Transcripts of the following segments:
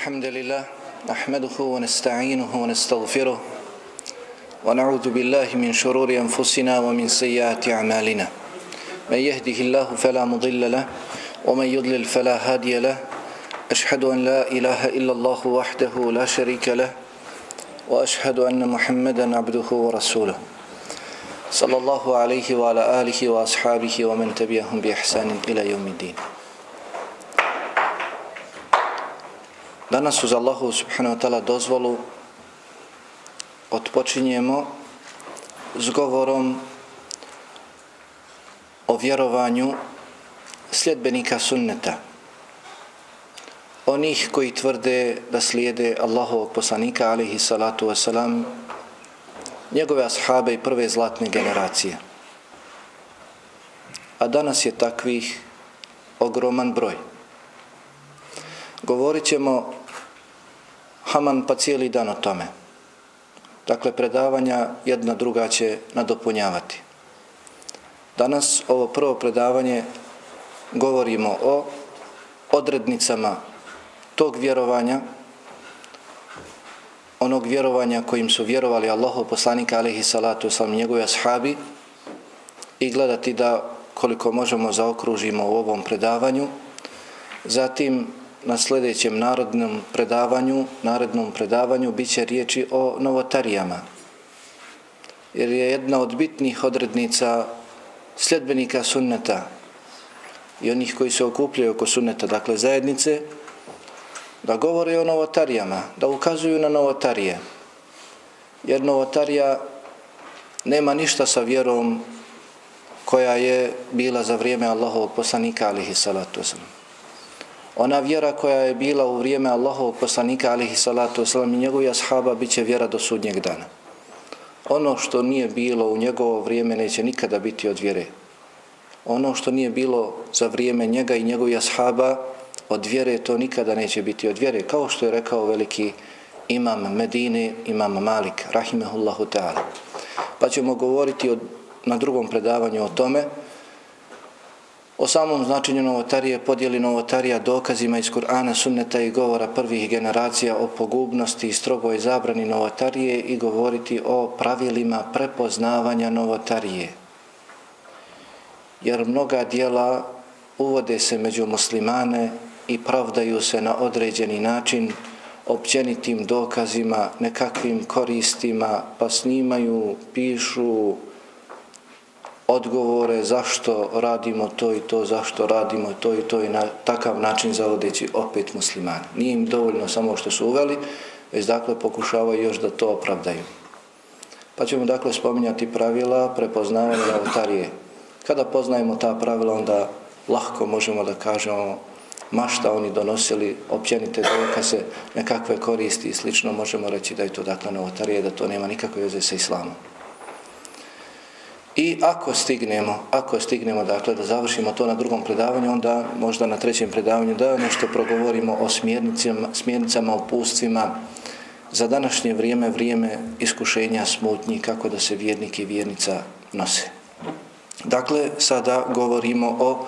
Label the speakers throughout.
Speaker 1: الحمد لله نحمده ونستعينه ونستغفره ونعوذ بالله من شرور أنفسنا ومن سيئات أعمالنا. من يهده الله فلا مضل له ومن يضلل فلا هادي له. أشهد أن لا إله إلا الله وحده لا شريك له وأشهد أن محمدا عبده ورسوله. صلى الله عليه وعلى آله وأصحابه ومن تبعهم بإحسان إلى يوم الدين. Danas uz Allahu subhanahu wa ta'ala dozvolu otpočinjemo s govorom o vjerovanju sljedbenika sunneta. Onih koji tvrde da slijede Allahovog poslanika alihi salatu wasalam, njegove ashabe i prve zlatne generacije. A danas je takvih ogroman broj. Govorit ćemo Haman pa cijeli dan o tome. Dakle, predavanja jedna druga će nadopunjavati. Danas ovo prvo predavanje govorimo o odrednicama tog vjerovanja, onog vjerovanja kojim su vjerovali Allahov poslanika alaihi salatu uslam njegove ashabi i gledati da koliko možemo zaokružimo u ovom predavanju. Zatim na sljedećem narodnom predavanju, narednom predavanju biće riječi o novotarijama. Jer je jedna od bitnih odrednica sljedbenika sunneta i onih koji se okupljaju oko sunneta, dakle zajednice, da govore o novotarijama, da ukazuju na novotarije. Jer novotarija nema ništa sa vjerom koja je bila za vrijeme Allahovog poslanika, alihi salatu wasalam ona vjera koja je bila u vrijeme Allahovog poslanika alihi salatu wasalam i njegovi ashaba bit će vjera do sudnjeg dana. Ono što nije bilo u njegovo vrijeme neće nikada biti od vjere. Ono što nije bilo za vrijeme njega i njegovi ashaba od vjere, to nikada neće biti od vjere. Kao što je rekao veliki imam Medine, imam Malik, rahimehullahu ta'ala. Pa ćemo govoriti od, na drugom predavanju o tome, O samom značenju novotarije podijeli novotarija dokazima iz Kur'ana, sunneta i govora prvih generacija o pogubnosti i strogoj zabrani novotarije i govoriti o pravilima prepoznavanja novotarije. Jer mnoga dijela uvode se među muslimane i pravdaju se na određeni način općenitim dokazima, nekakvim koristima, pa snimaju, pišu, odgovore zašto radimo to i to, zašto radimo to i to i na takav način zavodeći opet muslimani. Nije im dovoljno samo što su uveli, već dakle pokušavaju još da to opravdaju. Pa ćemo dakle spominjati pravila prepoznavanja novotarije. Kada poznajemo ta pravila, onda lahko možemo da kažemo mašta oni donosili općenite dokaze, nekakve koristi i slično, možemo reći da je to dakle novotarije, da to nema nikakve veze sa islamom. I ako stignemo, ako stignemo dakle da završimo to na drugom predavanju, onda možda na trećem predavanju da nešto progovorimo o smjernicama, smjernicama upustvima za današnje vrijeme, vrijeme iskušenja smutnji, kako da se vjernik i vjernica nose. Dakle, sada govorimo o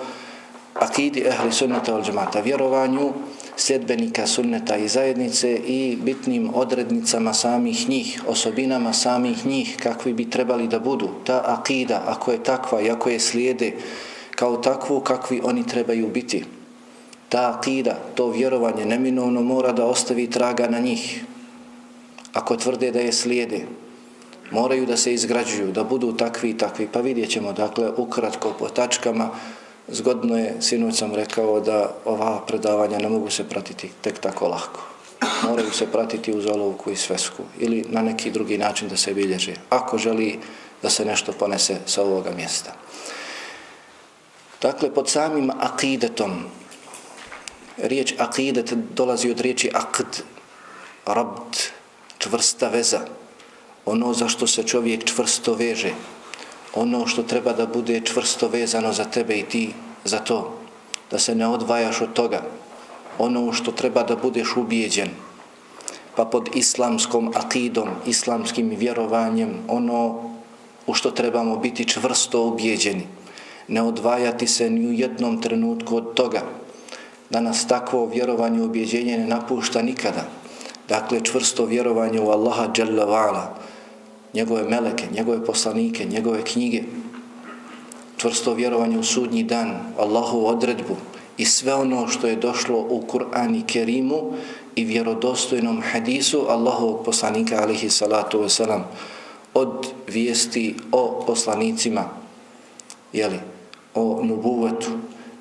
Speaker 1: akidi ehli sunnata al džemata, vjerovanju sljedbenika sunneta i zajednice i bitnim odrednicama samih njih, osobinama samih njih, kakvi bi trebali da budu. Ta akida, ako je takva i ako je slijede kao takvu, kakvi oni trebaju biti. Ta akida, to vjerovanje neminovno mora da ostavi traga na njih. Ako tvrde da je slijede, moraju da se izgrađuju, da budu takvi i takvi. Pa vidjet ćemo, dakle, ukratko po tačkama, Zgodno je, sinoć sam rekao da ova predavanja ne mogu se pratiti tek tako lahko. Moraju se pratiti uz olovku i svesku ili na neki drugi način da se bilježe. Ako želi da se nešto ponese sa ovoga mjesta. Dakle, pod samim akidetom, riječ akidet dolazi od riječi akd, rabd, čvrsta veza, ono za što se čovjek čvrsto veže, ono što treba da bude čvrsto vezano za tebe i ti za to, da se ne odvajaš od toga, ono što treba da budeš ubijeđen, pa pod islamskom akidom, islamskim vjerovanjem, ono u što trebamo biti čvrsto ubijeđeni, ne odvajati se ni u jednom trenutku od toga, da nas takvo vjerovanje u ne napušta nikada. Dakle, čvrsto vjerovanje u Allaha Jalla wa'ala, njegove meleke, njegove poslanike, njegove knjige, čvrsto vjerovanje u sudnji dan, Allahu odredbu i sve ono što je došlo u Kur'an i Kerimu i vjerodostojnom hadisu Allahovog poslanika alihi salatu wasalam od vijesti o poslanicima, jeli, o nubuvetu,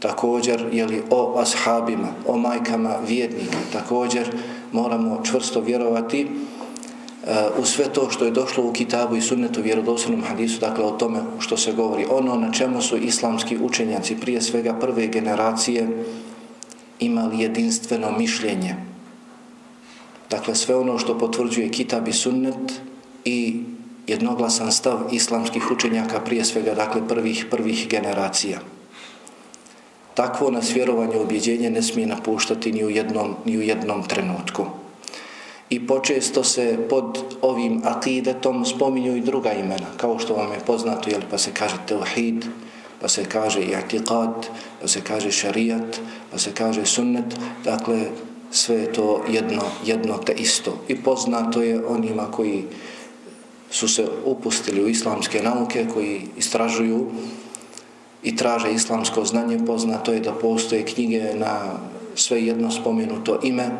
Speaker 1: također jeli, o ashabima, o majkama vjednika, također moramo čvrsto vjerovati Eh, u sve to što je došlo u kitabu i sunnetu vjerodostojnom hadisu, dakle o tome što se govori. Ono na čemu su islamski učenjaci, prije svega prve generacije, imali jedinstveno mišljenje. Dakle, sve ono što potvrđuje kitab i sunnet i jednoglasan stav islamskih učenjaka, prije svega, dakle, prvih, prvih generacija. Takvo nas vjerovanje u objeđenje ne smije napuštati ni u jednom, ni u jednom trenutku i počesto se pod ovim akidetom spominju i druga imena, kao što vam je poznato, jel, pa se kaže tevhid, pa se kaže i'tiqad, pa se kaže šarijat, pa se kaže sunnet, dakle, sve je to jedno, jedno te isto. I poznato je onima koji su se upustili u islamske nauke, koji istražuju i traže islamsko znanje, poznato je da postoje knjige na sve jedno spomenuto ime,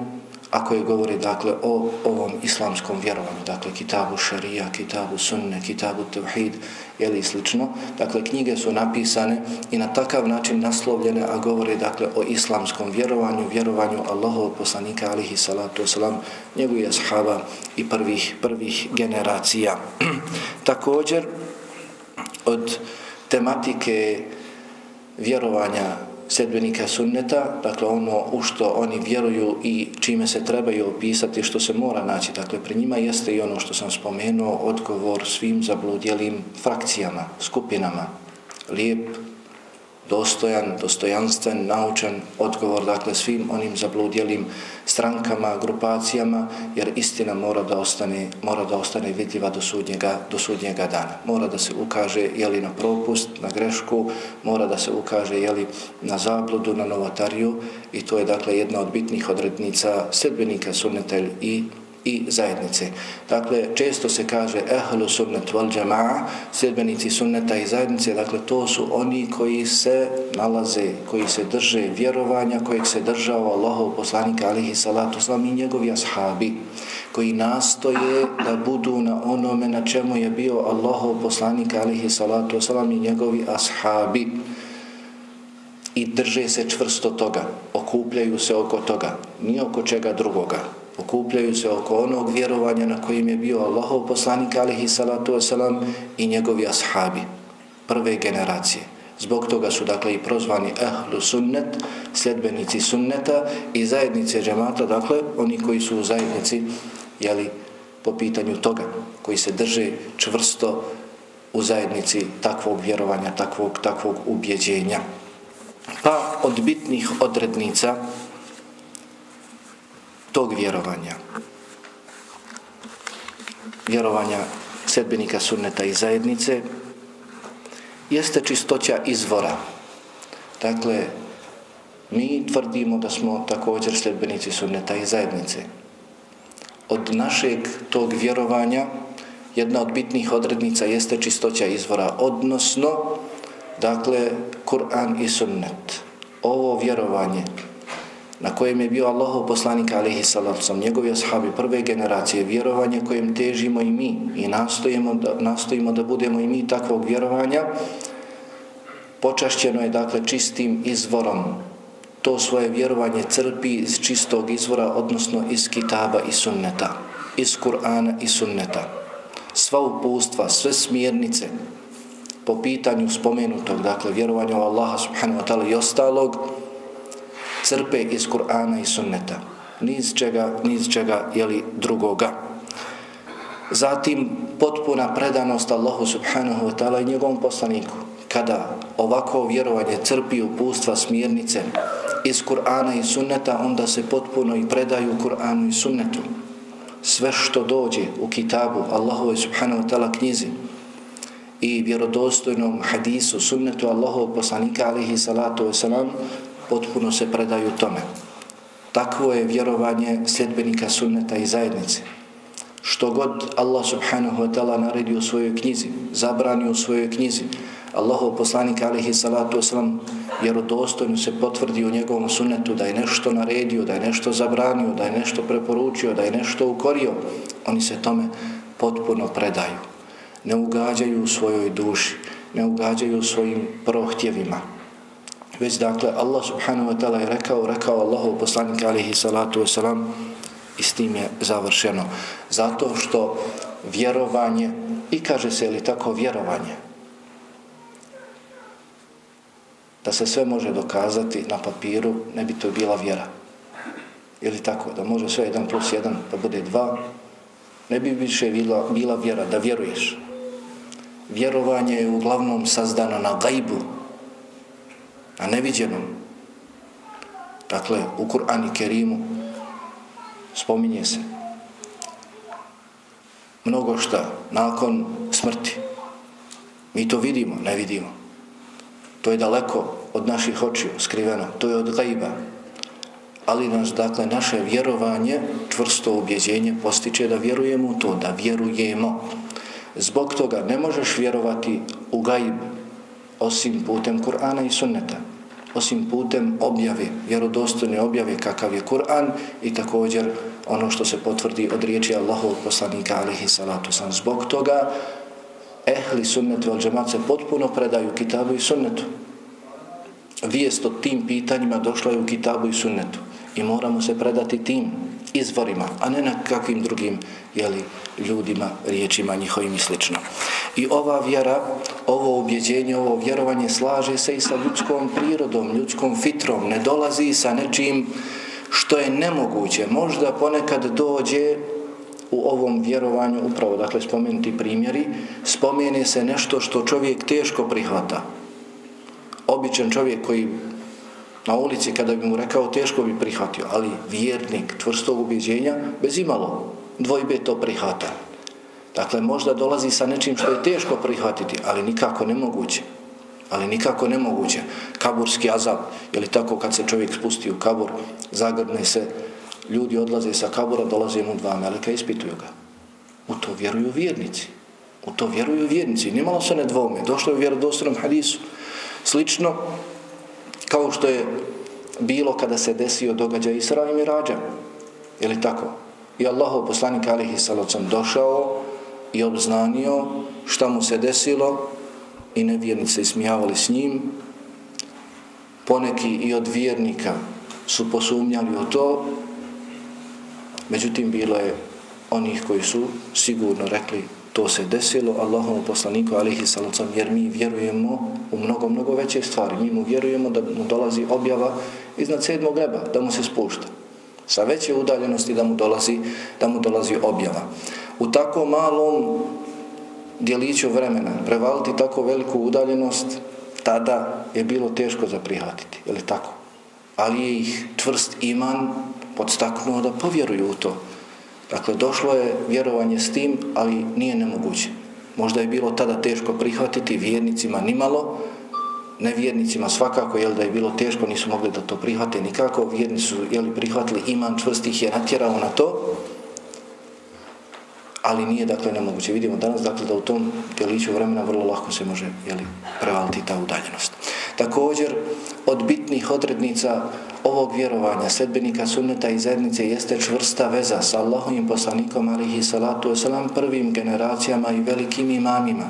Speaker 1: a koje govori dakle o ovom islamskom vjerovanju, dakle kitabu šarija, kitabu sunne, kitabu tevhid, ili slično. Dakle, knjige su napisane i na takav način naslovljene, a govori dakle o islamskom vjerovanju, vjerovanju Allahov poslanika alihi salatu wasalam, njegovih ashaba i prvih, prvih generacija. Također, od tematike vjerovanja sedbenika sunneta, dakle ono u što oni vjeruju i čime se trebaju opisati, što se mora naći, dakle pri njima jeste i ono što sam spomenuo, odgovor svim zabludjelim frakcijama, skupinama, lijep, dostojan, dostojanstven, naučan odgovor dakle svim onim zabludjelim strankama, grupacijama, jer istina mora da ostane, mora da ostane vidljiva do sudnjega, do sudnjega dana. Mora da se ukaže jeli na propust, na grešku, mora da se ukaže jeli na zabludu, na novotariju i to je dakle jedna od bitnih odrednica sedbenika sunnetelj i i zajednice. Dakle, često se kaže ehlu sunnet wal jama'a, sljedbenici sunneta i zajednice, dakle, to su oni koji se nalaze, koji se drže vjerovanja, kojeg se država Allahov poslanika alihi salatu slam i njegovi ashabi, koji nastoje da budu na onome na čemu je bio Allahov poslanika alihi salatu slam i njegovi ashabi i drže se čvrsto toga, okupljaju se oko toga, ni oko čega drugoga okupljaju se oko onog vjerovanja na kojim je bio Allahov poslanik alihi salatu wasalam i njegovi ashabi, prve generacije. Zbog toga su dakle i prozvani ehlu sunnet, sljedbenici sunneta i zajednice džemata, dakle oni koji su u zajednici, jeli, po pitanju toga, koji se drže čvrsto u zajednici takvog vjerovanja, takvog, takvog ubjeđenja. Pa od bitnih odrednica tog vjerovanja. Vjerovanja sedbenika sunneta i zajednice jeste čistoća izvora. Dakle, mi tvrdimo da smo također sljedbenici sunneta i zajednice. Od našeg tog vjerovanja jedna od bitnih odrednica jeste čistoća izvora, odnosno, dakle, Kur'an i sunnet. Ovo vjerovanje na kojem je bio Allahov poslanik alihi salam, njegovi ashabi prve generacije, vjerovanje kojem težimo i mi i nastojimo da, nastojimo da budemo i mi takvog vjerovanja, počašćeno je dakle čistim izvorom. To svoje vjerovanje crpi iz čistog izvora, odnosno iz kitaba i sunneta, iz Kur'ana i sunneta. Sva upustva, sve smjernice po pitanju spomenutog, dakle vjerovanja u Allaha subhanahu wa ta'ala i ostalog, crpe iz Kur'ana i sunneta. Niz čega, niz čega, jeli, drugoga. Zatim, potpuna predanost Allahu subhanahu wa ta'ala i njegovom poslaniku. Kada ovako vjerovanje crpi upustva smjernice iz Kur'ana i sunneta, onda se potpuno i predaju Kur'anu i sunnetu. Sve što dođe u kitabu Allahu subhanahu wa ta'ala knjizi i vjerodostojnom hadisu sunnetu Allahu poslanika alihi salatu wa salam, potpuno se predaju tome. Takvo je vjerovanje sljedbenika sunneta i zajednice. Što god Allah subhanahu wa ta'ala naredi u svojoj knjizi, zabrani u svojoj knjizi, Allahov poslanik alihi salatu wasalam vjerodostojno se potvrdi u njegovom sunnetu da je nešto naredio, da je nešto zabranio, da je nešto preporučio, da je nešto ukorio, oni se tome potpuno predaju. Ne ugađaju u svojoj duši, ne ugađaju u svojim prohtjevima. Već dakle, Allah subhanahu wa ta'ala je rekao, rekao Allahov poslanik alihi salatu wasalam i s tim je završeno. Zato što vjerovanje, i kaže se li tako vjerovanje, da se sve može dokazati na papiru, ne bi to bila vjera. Ili tako, da može sve jedan plus jedan da bude 2, ne bi više bila, bila vjera, da vjeruješ. Vjerovanje je uglavnom sazdano na gajbu, na neviđenom. Dakle, u Kur'ani Kerimu spominje se mnogo šta nakon smrti. Mi to vidimo, ne vidimo. To je daleko od naših očiju skriveno. To je od gajba. Ali nas, dakle, naše vjerovanje, čvrsto objeđenje postiče da vjerujemo u to, da vjerujemo. Zbog toga ne možeš vjerovati u gajb osim putem Kur'ana i sunneta. Osim putem objave, vjerodostojne objave kakav je Kur'an i također ono što se potvrdi od riječi Allahovog poslanika alihi salatu sam. Zbog toga ehli sunnetu al džemat se potpuno predaju kitabu i sunnetu. Vijest o tim pitanjima došla je u kitabu i sunnetu. I moramo se predati tim izvorima, a ne na kakvim drugim jeli, ljudima, riječima njihovim i slično. I ova vjera, ovo ubjeđenje, ovo vjerovanje slaže se i sa ljudskom prirodom, ljudskom fitrom, ne dolazi sa nečim što je nemoguće. Možda ponekad dođe u ovom vjerovanju upravo, dakle spomenuti primjeri, spomene se nešto što čovjek teško prihvata. Običan čovjek koji na ulici kada bi mu rekao teško bi prihvatio, ali vjernik čvrstog ubjeđenja bez imalo dvojbe to prihvata. Dakle, možda dolazi sa nečim što je teško prihvatiti, ali nikako nemoguće. Ali nikako nemoguće. Kaburski azab, ili tako kad se čovjek spusti u kabur, zagrne se ljudi odlaze sa kabura, dolaze mu dva meleka i ispituju ga. U to vjeruju vjernici. U to vjeruju vjernici. Nimalo se ne dvome. Došlo je u vjerodostanom hadisu. Slično kao što je bilo kada se desio događaj Isra i Mirađa. Ili tako? I Allahov poslanik alihi salacom došao i obznanio šta mu se desilo i nevjernice ismijavali s njim. Poneki i od vjernika su posumnjali u to Međutim, bilo je onih koji su sigurno rekli to se desilo Allahom poslaniku alihi salacom jer mi vjerujemo u mnogo, mnogo veće stvari. Mi mu vjerujemo da mu dolazi objava iznad sedmog neba, da mu se spušta. Sa veće udaljenosti da mu dolazi, da mu dolazi objava. U tako malom dijeliću vremena prevaliti tako veliku udaljenost tada je bilo teško za prihvatiti. Je li tako? Ali je ih čvrst iman podstaknuo da povjeruju u to. Dakle, došlo je vjerovanje s tim, ali nije nemoguće. Možda je bilo tada teško prihvatiti vjernicima nimalo, nevjernicima svakako, jel da je bilo teško, nisu mogli da to prihvate nikako, vjernici su jeli, prihvatili iman čvrstih je natjerao na to, ali nije dakle nemoguće. Vidimo danas dakle da u tom djeliću vremena vrlo lako se može jel, prevaliti ta udaljenost. Također, od bitnih odrednica ovog vjerovanja sedbenika sunneta i zajednice jeste čvrsta veza sa Allahovim poslanikom alihi salatu wasalam prvim generacijama i velikim imamima.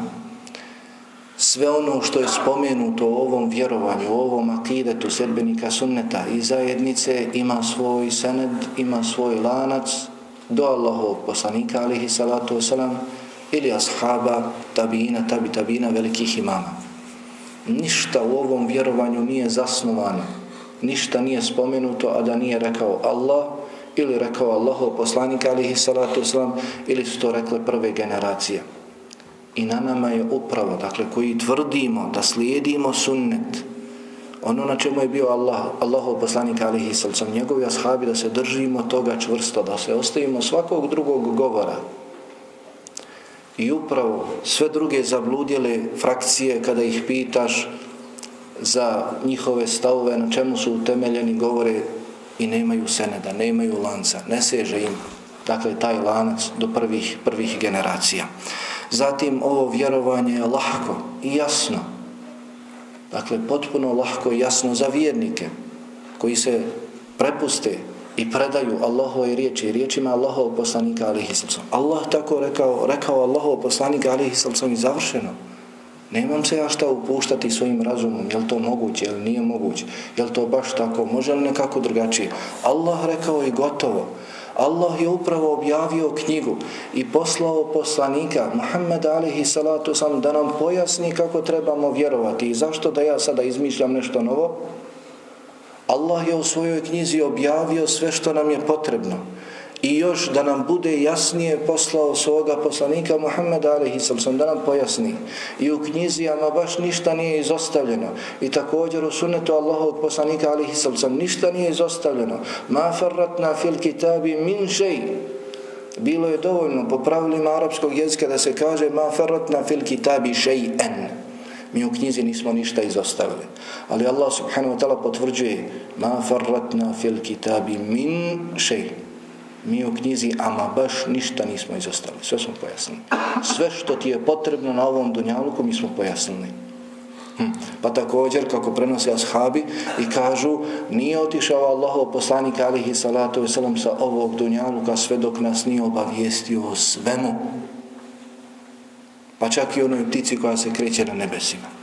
Speaker 1: Sve ono što je spomenuto u ovom vjerovanju, u ovom akidetu sedbenika sunneta i zajednice ima svoj sened, ima svoj lanac do Allahovog poslanika alihi salatu wasalam ili ashaba tabina, tabi tabina velikih imama. Ništa u ovom vjerovanju nije zasnovano ništa nije spomenuto, a da nije rekao Allah ili rekao Allahov poslanik alihi salatu wasalam ili su to rekle prve generacije. I na nama je upravo, dakle, koji tvrdimo da slijedimo sunnet, ono na čemu je bio Allah, Allahov poslanik alihi salatu njegovi ashabi, da se držimo toga čvrsto, da se ostavimo svakog drugog govora. I upravo sve druge zabludjele frakcije, kada ih pitaš, za njihove stavove, na čemu su utemeljeni, govore i nemaju seneda, nemaju lanca, ne seže im dakle taj lanac do prvih, prvih generacija. Zatim ovo vjerovanje je lahko i jasno, dakle potpuno lahko i jasno za vjernike koji se prepuste i predaju Allahove riječi, riječima Allahov poslanika alihi sallam. Allah tako rekao, rekao Allahov poslanika alihi sallam i završeno. Nemam se ja šta upuštati svojim razumom, je to moguće ili nije moguće, je to baš tako, može li nekako drugačije. Allah rekao i gotovo. Allah je upravo objavio knjigu i poslao poslanika Muhammed alihi salatu sam da nam pojasni kako trebamo vjerovati i zašto da ja sada izmišljam nešto novo. Allah je u svojoj knjizi objavio sve što nam je potrebno i još da nam bude jasnije poslao svoga poslanika Muhammeda alaihi sallam da nam pojasni. I u knjizi ama baš ništa nije izostavljeno. I također u sunnetu Allahovog poslanika alaihi sallam ništa nije izostavljeno. Ma farratna fil kitabi min šej bilo je dovoljno po pravilima arapskog jezika da se kaže ma farratna fil kitabi šej en mi u knjizi nismo ništa izostavili. Ali Allah subhanahu wa ta'ala potvrđuje ma farratna fil kitabi min šej mi u knjizi ama baš ništa nismo izostavili. Sve smo pojasnili. Sve što ti je potrebno na ovom dunjaluku mi smo pojasnili. Hm. Pa također, kako prenose ashabi i kažu, nije otišao Allahov poslanik alihi salatu veselam sa ovog dunjaluka sve dok nas nije obavijestio o svemu. Pa čak i onoj ptici koja se kreće na nebesima.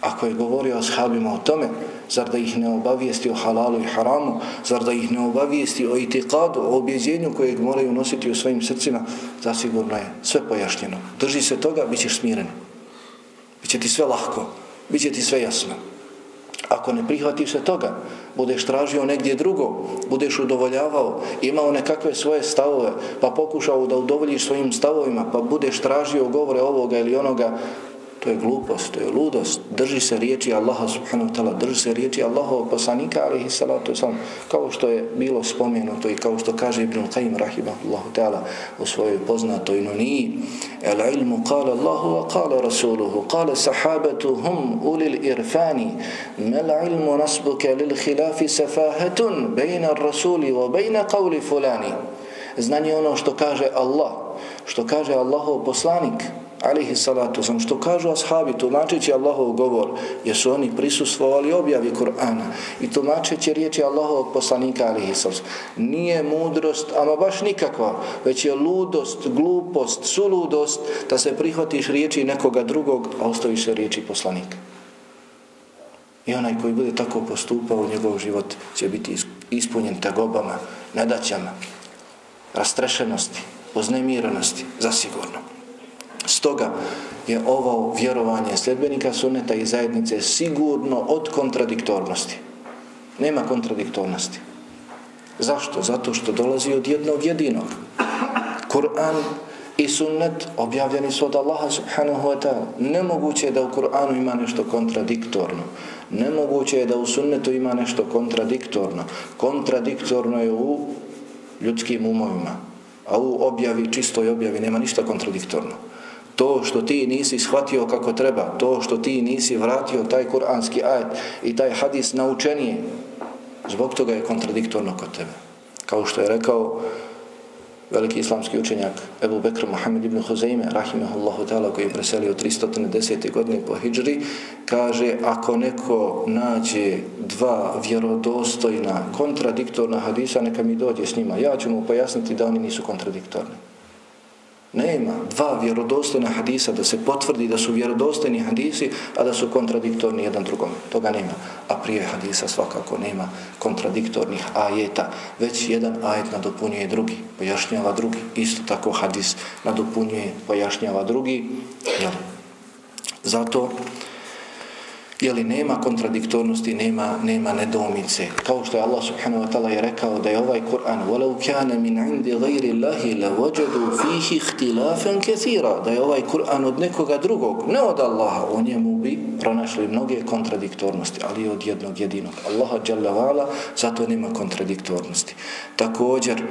Speaker 1: Ako je govorio ashabima o tome, zar da ih ne obavijesti o halalu i haramu, zar da ih ne obavijesti o itikadu, o objeđenju kojeg moraju nositi u svojim srcima, zasigurno je sve pojašnjeno. Drži se toga, bit ćeš smiren. Biće ti sve lahko, bit će ti sve jasno. Ako ne prihvatiš se toga, budeš tražio negdje drugo, budeš udovoljavao, imao nekakve svoje stavove, pa pokušao da udovoljiš svojim stavovima, pa budeš tražio govore ovoga ili onoga, to je glupost, to je ludost. Drži se riječi Allaha subhanahu wa ta'ala, drži se riječi Allaha poslanika alihi salatu wasalam, kao što je bilo spomenuto i kao što kaže Ibn Qayyim rahimahullahu ta'ala u svojoj poznatoj nuniji. El ilmu kala Allahu wa kala Rasuluhu, kala sahabatu hum ulil irfani, mel ilmu nasbuke lil khilafi safahetun bejna rasuli wa bejna qavli fulani. Znanje ono što kaže Allah, što kaže Allahov poslanik, alihi salatu sam, što kažu ashabi, tumačeći Allahov govor, jer su oni prisustvovali objavi Kur'ana i tumačeći riječi Allahovog poslanika, alihi salatu nije mudrost, ama baš nikakva, već je ludost, glupost, suludost, da se prihvatiš riječi nekoga drugog, a ostaviš se riječi poslanika. I onaj koji bude tako postupao, njegov život će biti ispunjen tagobama, nedaćama, rastrešenosti, uznemirenosti, zasigurno. Stoga je ovo vjerovanje sljedbenika suneta i zajednice sigurno od kontradiktornosti. Nema kontradiktornosti. Zašto? Zato što dolazi od jednog jedinog. Kur'an i sunnet objavljeni su od Allaha subhanahu wa ta'ala. Nemoguće je da u Kur'anu ima nešto kontradiktorno. Nemoguće je da u sunnetu ima nešto kontradiktorno. Kontradiktorno je u ljudskim umovima. A u objavi, čistoj objavi, nema ništa kontradiktorno to što ti nisi shvatio kako treba, to što ti nisi vratio taj kuranski ajet i taj hadis naučenije, zbog toga je kontradiktorno kod tebe. Kao što je rekao veliki islamski učenjak Ebu Bekr Muhammed ibn Huzeime, rahimahullahu ta'ala, koji je preselio 310. godine po Hidžri, kaže, ako neko nađe dva vjerodostojna, kontradiktorna hadisa, neka mi dođe s njima. Ja ću mu pojasniti da oni nisu kontradiktorni. Nema dva vjerodostojna hadisa da se potvrdi da su vjerodostojni hadisi, a da su kontradiktorni jedan drugom. Toga nema. A prije hadisa svakako nema kontradiktornih ajeta. Već jedan ajet nadopunjuje drugi, pojašnjava drugi. Isto tako hadis nadopunjuje, pojašnjava drugi. Jel? Zato je li nema kontradiktornosti, nema, nema nedomice. Kao što je Allah subhanahu wa ta'ala je rekao da je ovaj Kur'an وَلَوْ كَانَ مِنْ عِنْدِ غَيْرِ اللَّهِ لَوَجَدُوا فِيهِ اخْتِلَافًا كَثِيرًا da je ovaj Kur'an od nekoga drugog, ne od Allaha, o njemu bi pronašli mnoge kontradiktornosti, ali od jednog jedinog. Allaha jalla vala, zato nema kontradiktornosti. Također,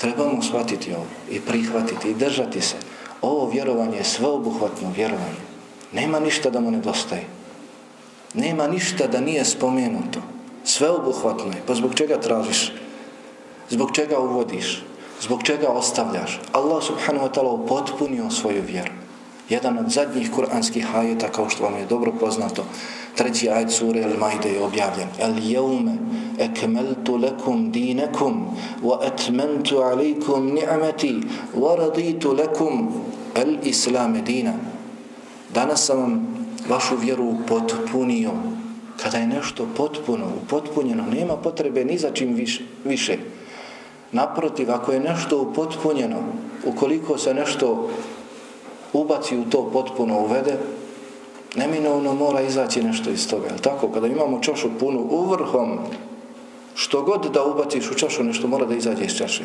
Speaker 1: trebamo shvatiti ovo i prihvatiti i držati se. Ovo vjerovanje je sveobuhvatno vjerovanje. Nema ništa da mu nedostaje. Nema ništa da nije spomenuto. Sve obuhvatno je. Pa zbog čega tražiš? Zbog čega uvodiš? Zbog čega ostavljaš? Allah subhanahu wa ta'ala upotpunio svoju vjeru. Jedan od zadnjih kuranskih ajeta, kao što vam je dobro poznato, treći ajet sure Al-Majde je objavljen. El jeume ekmeltu lekum dinekum wa etmentu alikum ni'meti, wa raditu lekum el islame dina. Danas sam vam vašu vjeru potpunio. Kada je nešto potpuno, upotpunjeno, nema potrebe ni za čim više. više. Naprotiv, ako je nešto upotpunjeno, ukoliko se nešto ubaci u to potpuno uvede, neminovno mora izaći nešto iz toga. Je tako? Kada imamo čašu punu uvrhom, što god da ubaciš u čašu, nešto mora da izađe iz čaše.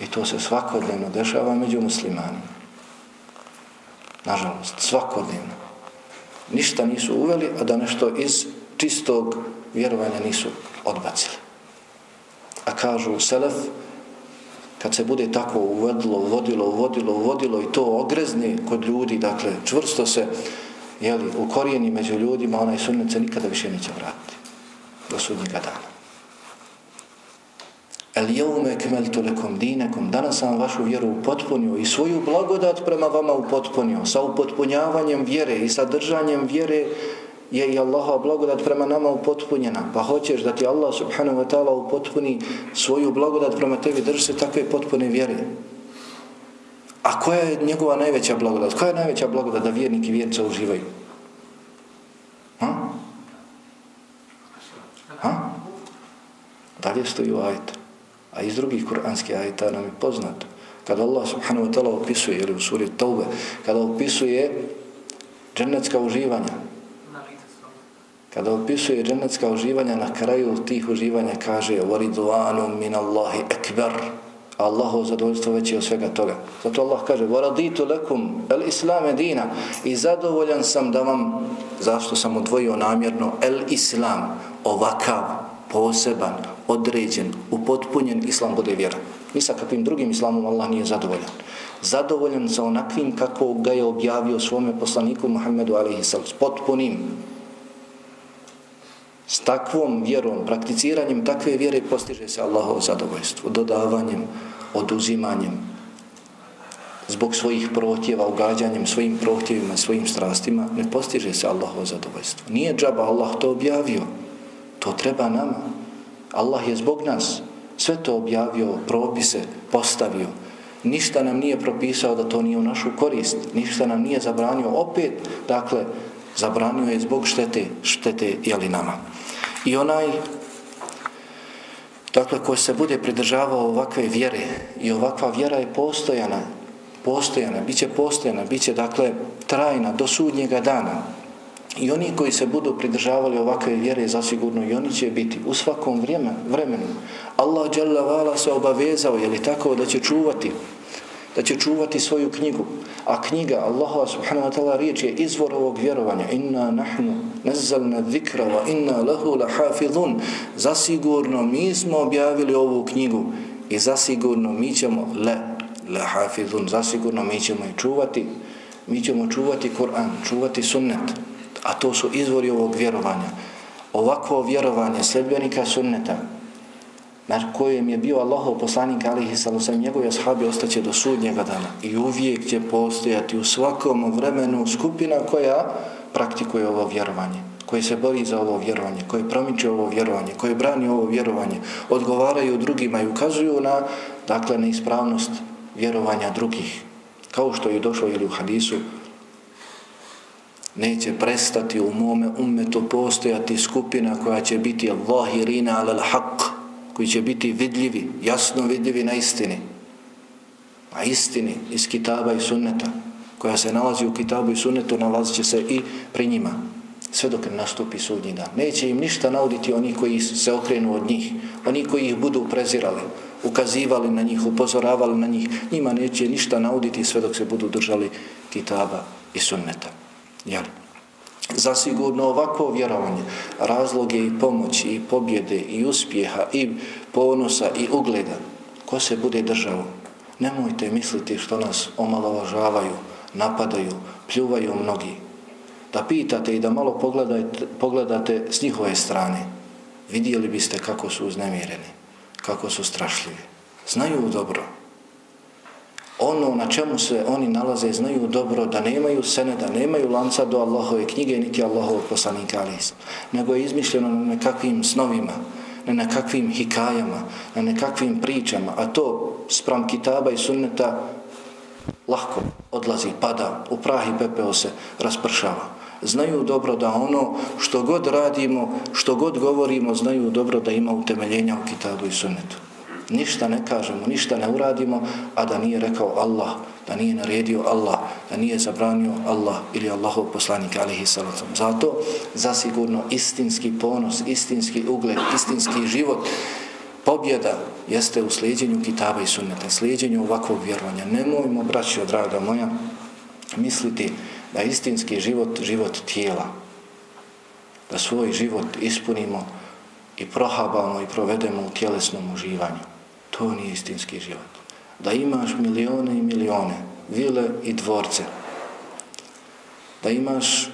Speaker 1: I to se svakodnevno dešava među muslimanima. Nažalost, svakodnevno. Ništa nisu uveli, a da nešto iz čistog vjerovanja nisu odbacili. A kažu Selef, kad se bude tako uvedlo, uvodilo, uvodilo, uvodilo i to ogrezne kod ljudi, dakle, čvrsto se jeli, ukorijeni među ljudima, onaj sunnet se nikada više neće vratiti do sudnjega dana. El jeume kemeltu lekom dinekom, danas sam vašu vjeru upotpunio i svoju blagodat prema vama upotpunio, sa upotpunjavanjem vjere i sadržanjem vjere je i Allaha blagodat prema nama upotpunjena. Pa hoćeš da ti Allah subhanahu wa ta'ala upotpuni svoju blagodat prema tebi, drži se takve potpune vjere. A koja je njegova najveća blagodat? Koja je najveća blagodat da vjernik i vjernica uživaju? Ha? Ha? Dalje stoji u ajta. A iz drugih kuranskih ajta nam je poznato. Kada Allah subhanahu wa ta'ala opisuje, ili u suri Taube, kada opisuje džennetska uživanja, kada opisuje džennetska uživanja, na kraju tih uživanja kaže وَرِدُوَانُ مِنَ اللَّهِ أَكْبَرُ Allaho zadovoljstvo veće od svega toga. Zato Allah kaže وَرَدِيتُ لَكُمْ الْإِسْلَامِ دِينَ I zadovoljan sam da vam, zašto sam odvojio namjerno, el islam, ovakav, poseban, određen, upotpunjen islam bude vjera. Ni sa kakvim drugim islamom Allah nije zadovoljan. Zadovoljan sa onakvim kako ga je objavio svome poslaniku Muhammedu a.s. potpunim, S takvom vjerom, prakticiranjem takve vjere postiže se Allahovo zadovoljstvo, dodavanjem, oduzimanjem, zbog svojih protjeva, ugađanjem svojim protjevima, svojim strastima, ne postiže se Allahovo zadovoljstvo. Nije džaba Allah to objavio, to treba nama. Allah je zbog nas sve to objavio, propise, postavio. Ništa nam nije propisao da to nije u našu korist, ništa nam nije zabranio opet, dakle, zabranio je zbog štete, štete jeli nama. I onaj, dakle, ko se bude pridržavao ovakve vjere, i ovakva vjera je postojana, postojana, bit će postojana, bit će, dakle, trajna do sudnjega dana. I oni koji se budu pridržavali ovakve vjere, zasigurno i oni će biti u svakom vremenu. Allah se obavezao, je li tako, da će čuvati da će čuvati svoju knjigu. A knjiga Allaha subhanahu wa ta'ala riječ je izvor ovog vjerovanja. Inna nahnu nazzalna dhikra wa inna lahu lahafidhun. Zasigurno mi smo objavili ovu knjigu i zasigurno mi ćemo le lahafidhun. Zasigurno mi ćemo je čuvati. Mi ćemo čuvati Kur'an, čuvati sunnet. A to su izvori ovog vjerovanja. Ovako vjerovanje sljedbenika sunneta na kojem je bio Allahov poslanik alihi sallam, njegovi ashabi ostaće do sudnjega dana i uvijek će postojati u svakom vremenu skupina koja praktikuje ovo vjerovanje, koji se bori za ovo vjerovanje, koji promiče ovo vjerovanje, koji brani ovo vjerovanje, odgovaraju drugima i ukazuju na, dakle, neispravnost vjerovanja drugih. Kao što je došlo ili u hadisu, neće prestati u mome ummetu postojati skupina koja će biti Allahirina alal haq, koji će biti vidljivi, jasno vidljivi na istini. Na istini iz kitaba i sunneta, koja se nalazi u kitabu i sunnetu, nalazit će se i pri njima, sve dok ne nastupi sudnji dan. Neće im ništa nauditi oni koji se okrenu od njih, oni koji ih budu prezirali, ukazivali na njih, upozoravali na njih, njima neće ništa nauditi sve dok se budu držali kitaba i sunneta. Jel? Zasigurno ovako vjerovanje, razloge i pomoći i pobjede i uspjeha i ponosa i ugleda, ko se bude držao, nemojte misliti što nas omalovažavaju, napadaju, pljuvaju mnogi. da pitate i da malo pogledate, pogledate s njihove strane, vidjeli biste kako su uznemireni, kako su strašljivi. Znaju dobro. Ono na čemu se oni nalaze, znaju dobro da nemaju sene, da nemaju lanca do Allahove knjige, niti Allahovog poslanika Alisa. Nego je izmišljeno na nekakvim snovima, na nekakvim hikajama, na nekakvim pričama, a to sprem kitaba i sunneta lahko odlazi, pada, u prahi pepeo se raspršava. Znaju dobro da ono što god radimo, što god govorimo, znaju dobro da ima utemeljenja u kitabu i sunnetu. Ništa ne kažemo, ništa ne uradimo, a da nije rekao Allah, da nije naredio Allah, da nije zabranio Allah ili Allahov poslanik alihi salatom. Zato zasigurno istinski ponos, istinski ugled, istinski život, pobjeda jeste u slijedjenju kitaba i sunneta, slijedjenju ovakvog vjerovanja. Nemojmo, braćo, draga moja, misliti da istinski život, život tijela, da svoj život ispunimo i prohabamo i provedemo u tjelesnom uživanju. To nije istinski život. Da imaš milione i milione, vile i dvorce, da imaš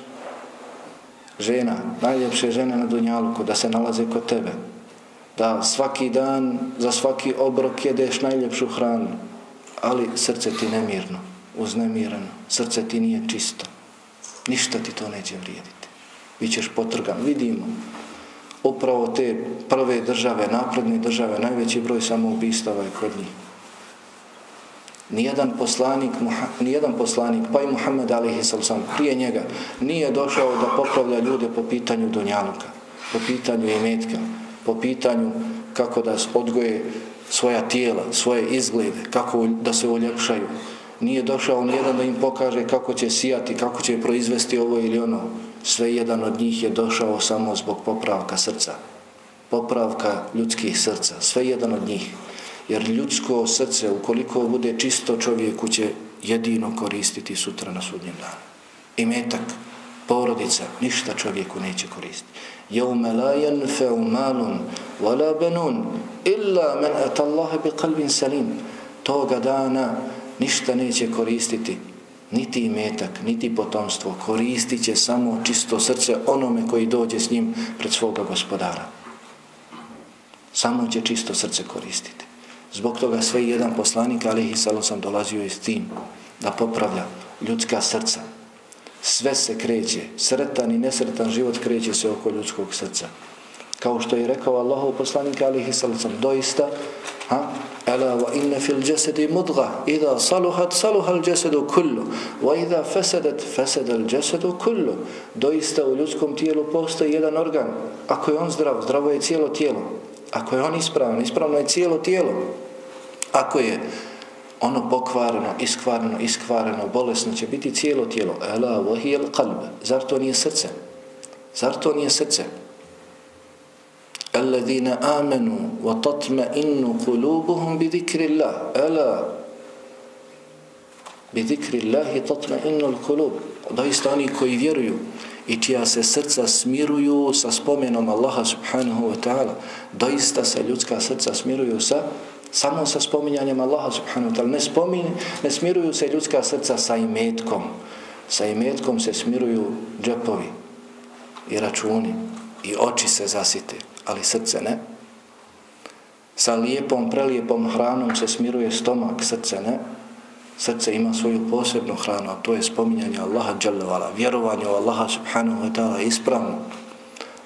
Speaker 1: žena, najljepše žene na Dunjaluku, da se nalaze kod tebe, da svaki dan za svaki obrok jedeš najljepšu hranu, ali srce ti nemirno, uznemirano, srce ti nije čisto. Ništa ti to neće vrijediti. Bićeš potrgan. Vidimo, upravo te prve države, napredne države, najveći broj samoubistava je kod njih. Nijedan poslanik, nijedan poslanik, pa i Muhammed alihi sallam, prije njega, nije došao da popravlja ljude po pitanju Dunjaluka, po pitanju imetka, po pitanju kako da odgoje svoja tijela, svoje izglede, kako da se uljepšaju. Nije došao nijedan da im pokaže kako će sijati, kako će proizvesti ovo ili ono sve jedan od njih je došao samo zbog popravka srca. Popravka ljudskih srca. Sve jedan od njih. Jer ljudsko srce ukoliko bude čisto čovjeku će jedino koristiti sutra na sudnjem danu. I metak porodica ništa čovjeku neće koristiti. Yawma la yanfa'u malun wala banun illa man atallaha biqalbin salim. Toga dana ništa neće koristiti niti imetak, niti potomstvo koristit će samo čisto srce onome koji dođe s njim pred svoga gospodara samo će čisto srce koristiti zbog toga sve jedan poslanik alihi sam dolazio i s tim da popravlja ljudska srca sve se kreće, sretan i nesretan život kreće se oko ljudskog srca. Kao što je rekao Allahov poslanik ali i sam, doista, ha? Ela wa inna fil džesedi mudga, idha saluhat al jasadu kullu, wa idha fasada al jasadu kullu. Doista u ljudskom tijelu postoji jedan organ. Ako je on zdrav, zdravo je cijelo tijelo. Ako je on ispravan, ispravno je cijelo tijelo. Ako je ono pokvareno, iskvareno, iskvareno, bolesno će biti cijelo tijelo. Ela vahijel qalb. Zar to nije srce? Zar to nije srce? Alladina amenu wa tatma innu kulubuhum bi zikri Allah. Ela bi. Doista oni koji vjeruju i čija se srca smiruju sa spomenom Allaha subhanahu wa ta'ala. Doista se ljudska srca smiruju sa Samo sa spominjanjem Allaha subhanahu wa ta'ala. Ne, spomin, ne smiruju se ljudska srca sa imetkom. Sa imetkom se smiruju džepovi i računi i oči se zasite, ali srce ne. Sa lijepom, prelijepom hranom se smiruje stomak, srce ne. Srce ima svoju posebnu hranu, a to je spominjanje Allaha dželjavala, vjerovanje u Allaha subhanahu wa ta'ala ispravno,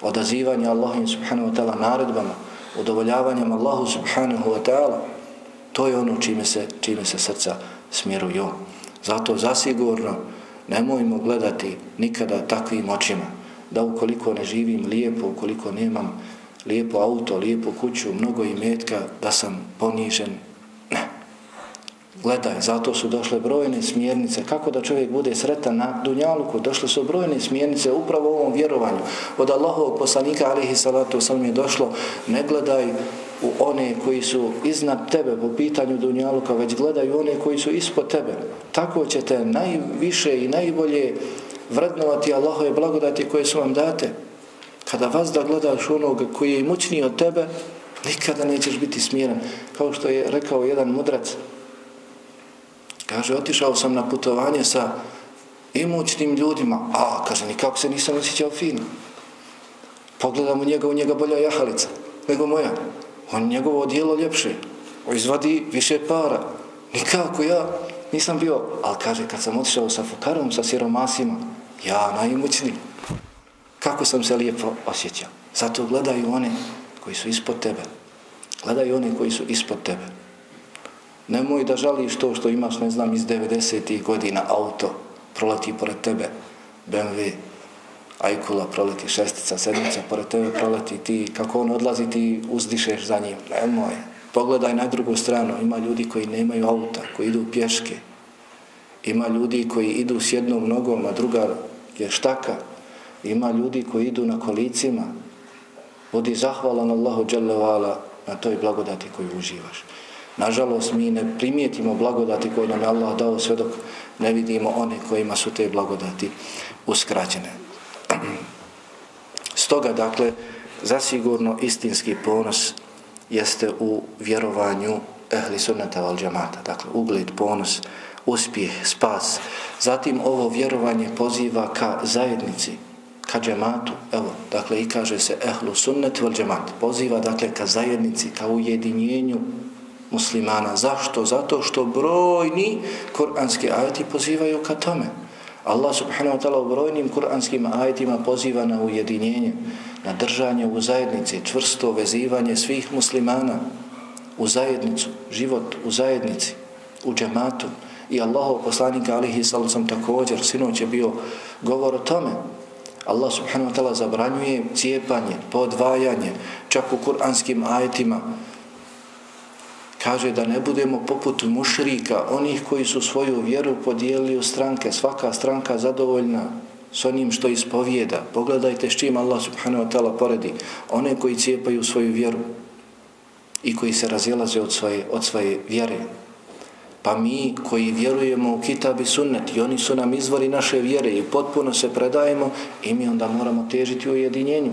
Speaker 1: odazivanje Allaha subhanahu wa ta'ala naredbama, udovoljavanjem Allahu subhanahu wa ta'ala, to je ono čime se, čime se srca smiruju. Zato zasigurno nemojmo gledati nikada takvim očima, da ukoliko ne živim lijepo, ukoliko nemam lijepo auto, lijepo kuću, mnogo imetka, da sam ponižen, Ne. Gledaj, zato su došle brojne smjernice kako da čovjek bude sretan na dunjaluku. Došle su brojne smjernice upravo u ovom vjerovanju. Od Allahovog poslanika, alihi salatu sam je došlo, ne gledaj u one koji su iznad tebe po pitanju dunjaluka, već gledaj u one koji su ispod tebe. Tako ćete najviše i najbolje vrednovati Allahove blagodati koje su vam date. Kada vas da gledaš onog koji je moćniji od tebe, nikada nećeš biti smiren. Kao što je rekao jedan mudrac, Kaže, otišao sam na putovanje sa imućnim ljudima, a, kaže, nikako se nisam osjećao fino. Pogledam u njega, u njega bolja jahalica nego moja. On njegovo odijelo ljepše, izvadi više para. Nikako ja nisam bio, ali kaže, kad sam otišao sa fukarom, sa siromasima, ja najimućniji. Kako sam se lijepo osjećao. Zato gledaju one koji su ispod tebe. Gledaju one koji su ispod tebe. Nemoj da žališ to što imaš, ne znam, iz 90-ih godina auto, proleti pored tebe, BMW, Ajkula proleti, šestica, sedmica, pored tebe proleti ti, kako on odlazi, ti uzdišeš za njim. Nemoj. Pogledaj na drugu stranu, ima ljudi koji nemaju auta, koji idu pješke. Ima ljudi koji idu s jednom nogom, a druga je štaka. Ima ljudi koji idu na kolicima. Budi zahvalan Allahu dželevala na toj blagodati koju uživaš. Nažalost, mi ne primijetimo blagodati koje nam je Allah dao sve dok ne vidimo one kojima su te blagodati uskraćene. Stoga, dakle, zasigurno istinski ponos jeste u vjerovanju ehli sunnata val džamata. Dakle, ugled, ponos, uspjeh, spas. Zatim ovo vjerovanje poziva ka zajednici, ka džematu, evo, dakle, i kaže se ehlu sunnet vel džemat. Poziva, dakle, ka zajednici, ka ujedinjenju muslimana. Zašto? Zato što brojni kuranski ajati pozivaju ka tome. Allah subhanahu wa ta'ala u brojnim kuranskim ajetima poziva na ujedinjenje, na držanje u zajednici, čvrsto vezivanje svih muslimana u zajednicu, život u zajednici, u džematu. I Allahov poslanika alihi sallam također, sinoć je bio govor o tome. Allah subhanahu wa ta'ala zabranjuje cijepanje, podvajanje, čak u kuranskim ajetima, kaže da ne budemo poput mušrika, onih koji su svoju vjeru podijelili u stranke, svaka stranka zadovoljna s onim što ispovijeda. Pogledajte s čim Allah subhanahu wa ta'ala poredi. One koji cijepaju svoju vjeru i koji se razjelaze od svoje, od svoje vjere. Pa mi koji vjerujemo u kitab i sunnet i oni su nam izvori naše vjere i potpuno se predajemo i mi onda moramo težiti u ujedinjenju.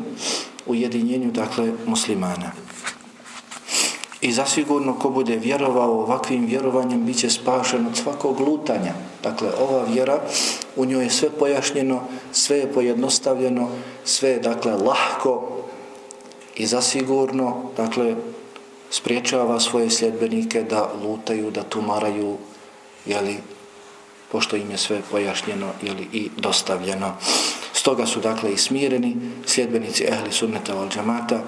Speaker 1: U ujedinjenju, dakle, muslimana. I zasigurno ko bude vjerovao ovakvim vjerovanjem bit će spašen od svakog lutanja. Dakle, ova vjera, u njoj je sve pojašnjeno, sve je pojednostavljeno, sve je, dakle, lahko i zasigurno, dakle, spriječava svoje sljedbenike da lutaju, da tumaraju, jeli, pošto im je sve pojašnjeno jeli, i dostavljeno. Stoga su, dakle, i smireni sljedbenici ehli sunneta val džamata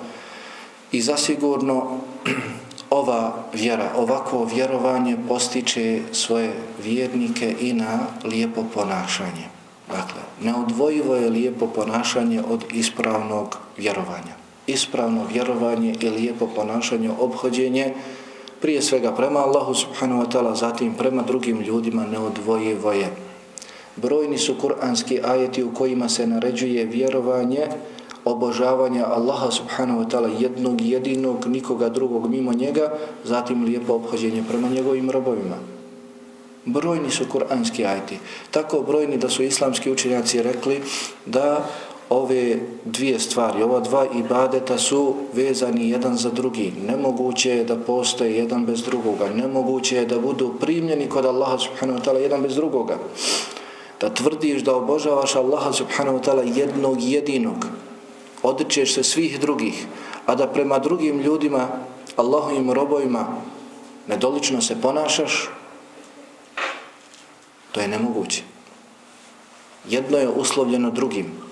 Speaker 1: i zasigurno ova vjera, ovako vjerovanje postiče svoje vjernike i na lijepo ponašanje. Dakle, neodvojivo je lijepo ponašanje od ispravnog vjerovanja. Ispravno vjerovanje i lijepo ponašanje, obhođenje, prije svega prema Allahu subhanahu wa ta'ala, zatim prema drugim ljudima neodvojivo je. Brojni su kuranski ajeti u kojima se naređuje vjerovanje, obožavanja Allaha subhanahu wa ta'ala jednog jedinog, nikoga drugog mimo njega, zatim lijepo obhođenje prema njegovim robovima. Brojni su kuranski ajeti, Tako brojni da su islamski učenjaci rekli da ove dvije stvari, ova dva ibadeta su vezani jedan za drugi. Nemoguće je da postoje jedan bez drugoga. Nemoguće je da budu primljeni kod Allaha subhanahu wa ta'ala jedan bez drugoga. Da tvrdiš da obožavaš Allaha subhanahu wa ta'ala jednog jedinog odričeš se svih drugih, a da prema drugim ljudima, Allahovim robovima, nedolično se ponašaš, to je nemoguće. Jedno je uslovljeno drugim.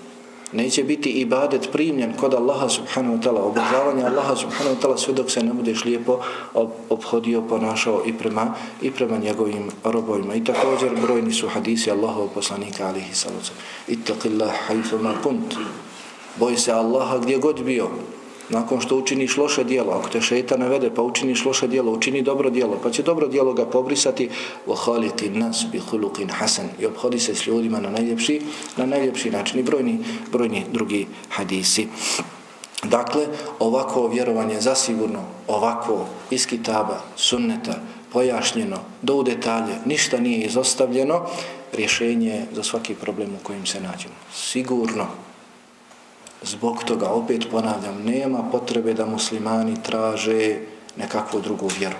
Speaker 1: Neće biti ibadet primljen kod Allaha subhanahu wa ta'ala, obožavanje Allaha subhanahu wa ta'ala sve dok se ne budeš lijepo obhodio, ponašao i prema, i prema njegovim robovima. I također brojni su hadisi Allahov poslanika alihi salatu. Ittaqillah hajfama kunt. Boj se Allaha gdje god bio Nakon što učiniš loše dijelo, ako te šeitan ne vede, pa učiniš loše dijelo, učini dobro dijelo, pa će dobro dijelo ga pobrisati وَحَالِتِ nas bi خُلُقٍ hasan i obhodi se s ljudima na najljepši, na najljepši način i brojni, brojni drugi hadisi. Dakle, ovako vjerovanje zasigurno, ovako iz kitaba, sunneta, pojašnjeno, do u detalje, ništa nije izostavljeno, rješenje za svaki problem u kojim se nađemo. Sigurno, Zbog toga, opet ponavljam, nema potrebe da muslimani traže nekakvu drugu vjeru.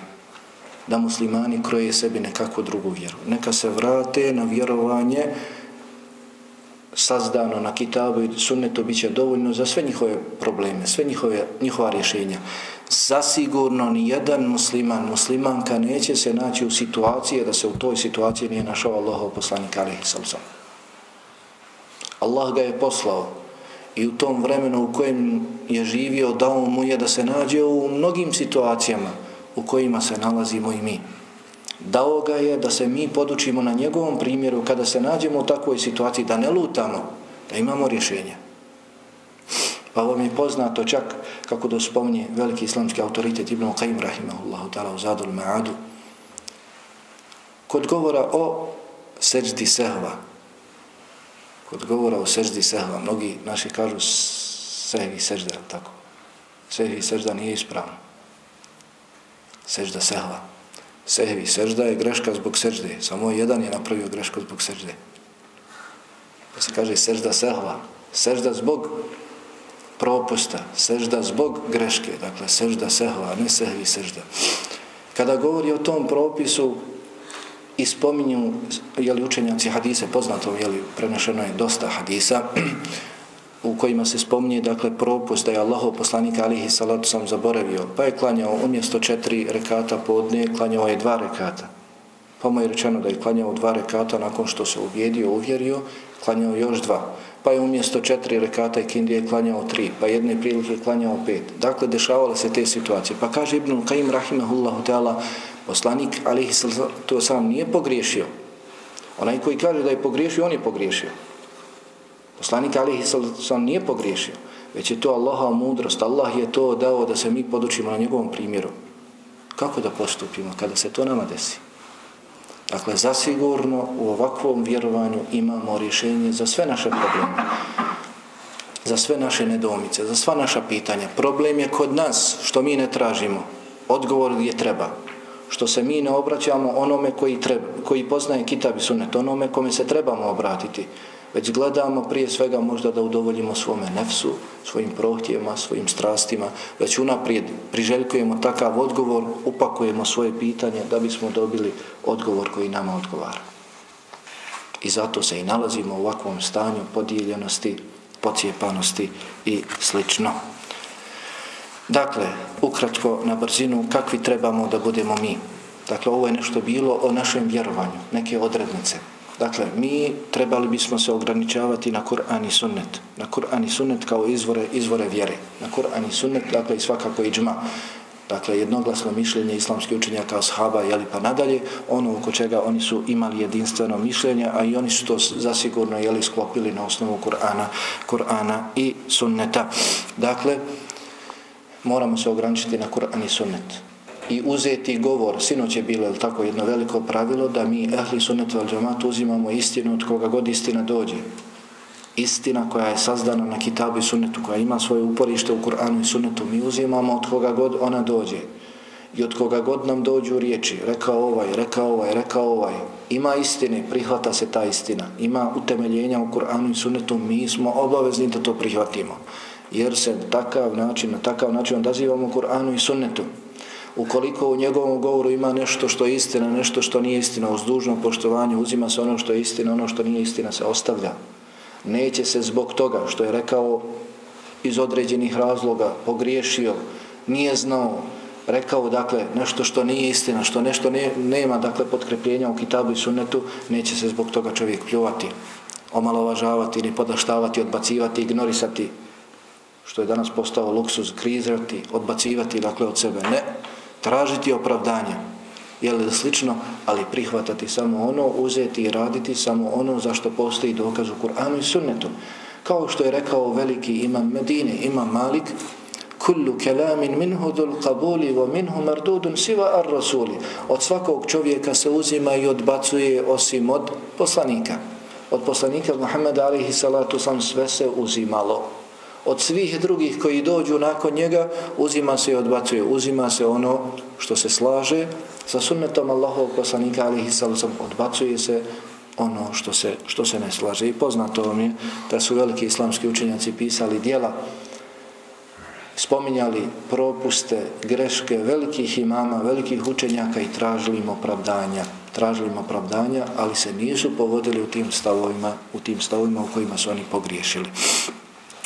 Speaker 1: Da muslimani kroje sebi nekakvu drugu vjeru. Neka se vrate na vjerovanje sazdano na kitabu i sunnetu bit će dovoljno za sve njihove probleme, sve njihove, njihova rješenja. Zasigurno ni jedan musliman, muslimanka neće se naći u situaciji da se u toj situaciji nije našao Allahov poslanik alaihi sallam. Allah ga je poslao i u tom vremenu u kojem je živio dao mu je da se nađe u mnogim situacijama u kojima se nalazimo i mi. Dao ga je da se mi podučimo na njegovom primjeru kada se nađemo u takvoj situaciji da ne lutamo, da imamo rješenje. Pa vam mi je poznato čak kako da spomni veliki islamski autoritet Ibn Qaim rahimahullahu ta'ala u Zadul Ma'adu kod govora o seđdi sehva kod govora o seždi sehva, mnogi naši kažu sehvi sežda, tako? Sehvi sežda nije ispravno. Sežda sehva. Sehvi sežda je greška zbog sežde. Samo jedan je napravio grešku zbog sežde. Pa se kaže sežda sehva. Sežda zbog propusta. Sežda zbog greške. Dakle, sežda sehva, ne sehvi sežda. Kada govori o tom propisu, i spominju jeli, učenjaci hadise, poznato jeli, prenešeno je dosta hadisa u kojima se spominje dakle propust da je Allahov poslanik alihi salatu sam zaboravio pa je klanjao umjesto četiri rekata podne klanjao je dva rekata. Pa mu je rečeno da je klanjao dva rekata nakon što se uvjedio, uvjerio klanjao još dva. Pa je umjesto četiri rekata i kindije klanjao tri pa jedne prilike klanjao pet. Dakle dešavale se te situacije. Pa kaže Ibnul Qaim rahimahullahu ta'ala Poslanik, ali to sam nije pogriješio. Onaj koji kaže da je pogriješio, on je pogriješio. Poslanik, ali sam nije pogriješio. Već je to Allaha mudrost. Allah je to dao da se mi podučimo na njegovom primjeru. Kako da postupimo kada se to nama desi? Dakle, zasigurno u ovakvom vjerovanju imamo rješenje za sve naše probleme. Za sve naše nedomice, za sva naša pitanja. Problem je kod nas što mi ne tražimo. Odgovor je treba što se mi ne obraćamo onome koji, treba, koji poznaje kitab i sunet, onome kome se trebamo obratiti, već gledamo prije svega možda da udovoljimo svome nefsu, svojim prohtjevima, svojim strastima, već unaprijed priželjkujemo takav odgovor, upakujemo svoje pitanje da bismo dobili odgovor koji nama odgovara. I zato se i nalazimo u ovakvom stanju podijeljenosti, pocijepanosti i slično. Dakle, ukratko na brzinu, kakvi trebamo da budemo mi? Dakle, ovo je nešto bilo o našem vjerovanju, neke odrednice. Dakle, mi trebali bismo se ograničavati na Kur'an i Sunnet. Na Kur'an i Sunnet kao izvore, izvore vjere. Na Kur'an i Sunnet, dakle, i svakako i džma. Dakle, jednoglasno mišljenje islamskih učenjaka, ashaba, jeli pa nadalje, ono oko čega oni su imali jedinstveno mišljenje, a i oni su to zasigurno jeli sklopili na osnovu Kur'ana Kur'ana i Sunneta. Dakle, moramo se ograničiti na Kur'an i sunnet. I uzeti govor, sinoć je bilo tako jedno veliko pravilo da mi ehli sunnet val džamat uzimamo istinu od koga god istina dođe. Istina koja je sazdana na kitabu i sunnetu, koja ima svoje uporište u Kur'anu i sunnetu, mi uzimamo od koga god ona dođe. I od koga god nam dođu riječi, rekao ovaj, rekao ovaj, rekao ovaj, ima istine, prihvata se ta istina. Ima utemeljenja u Kur'anu i sunnetu, mi smo obavezni da to prihvatimo jer se takav način, na takav način odazivamo Kur'anu i sunnetu. Ukoliko u njegovom govoru ima nešto što je istina, nešto što nije istina, uz dužno poštovanje uzima se ono što je istina, ono što nije istina se ostavlja. Neće se zbog toga što je rekao iz određenih razloga, pogriješio, nije znao, rekao dakle nešto što nije istina, što nešto ne, nema dakle potkrepljenja u kitabu i sunnetu, neće se zbog toga čovjek pljuvati, omalovažavati ili podaštavati, odbacivati, ignorisati, što je danas postao luksuz, krizati, odbacivati dakle od sebe. Ne, tražiti opravdanje, je li slično, ali prihvatati samo ono, uzeti i raditi samo ono za što postoji dokaz u Kur'anu i sunnetu. Kao što je rekao veliki imam Medine, imam Malik, kullu kelamin minhu dul qabuli wa minhu mardudun siva ar rasuli. Od svakog čovjeka se uzima i odbacuje osim od poslanika. Od poslanika Muhammeda alihi salatu sam sve se uzimalo od svih drugih koji dođu nakon njega, uzima se i odbacuje. Uzima se ono što se slaže sa sunnetom Allahov poslanika alihi sallam, odbacuje se ono što se, što se ne slaže. I poznato vam je da su veliki islamski učenjaci pisali dijela, spominjali propuste, greške velikih imama, velikih učenjaka i tražili im opravdanja. tražili im opravdanja, ali se nisu povodili u tim stavovima, u tim stavovima u kojima su oni pogriješili.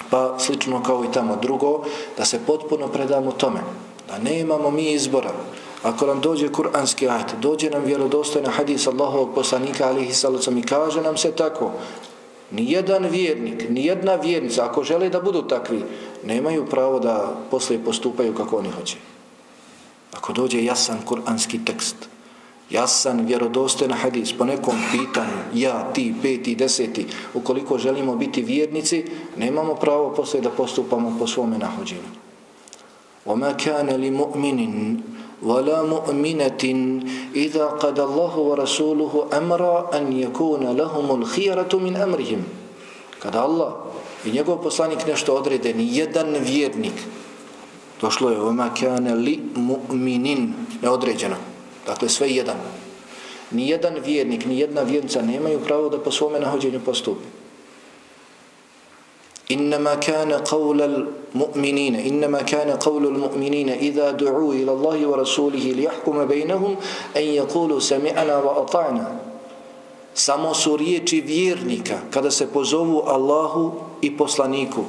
Speaker 1: Pa slično kao i tamo drugo, da se potpuno predamo tome, da ne imamo mi izbora. Ako nam dođe kuranski ajet, dođe nam vjerodostojna hadis Allahovog poslanika alihi salacom i kaže nam se tako, Nijedan vjernik, nijedna vjernica, ako žele da budu takvi, nemaju pravo da poslije postupaju kako oni hoće. Ako dođe jasan kuranski tekst, jasan vjerodostojan hadis po nekom pitanju, ja, ti, peti, deseti, ukoliko želimo biti vjernici, nemamo pravo poslije da postupamo po svome nahođenju. وَمَا كَانَ لِمُؤْمِنٍ ولا مؤمنة إذا قد الله ورسوله أمرا أن يكون لهم الخيرة من أمرهم kada Allah i njegov poslanik nešto odrede ni jedan vjernik došlo je oma kana li mu'minin neodređeno dakle sve jedan ni jedan vjernik ni jedna vjernica nemaju pravo da po svome nahođenju postupi إنما كان قول المؤمنين إنما كان قول المؤمنين إذا دعوا إلى الله ورسوله ليحكم بينهم أن يقولوا سمعنا وأطعنا Samo su riječi vjernika kada se pozovu Allahu i poslaniku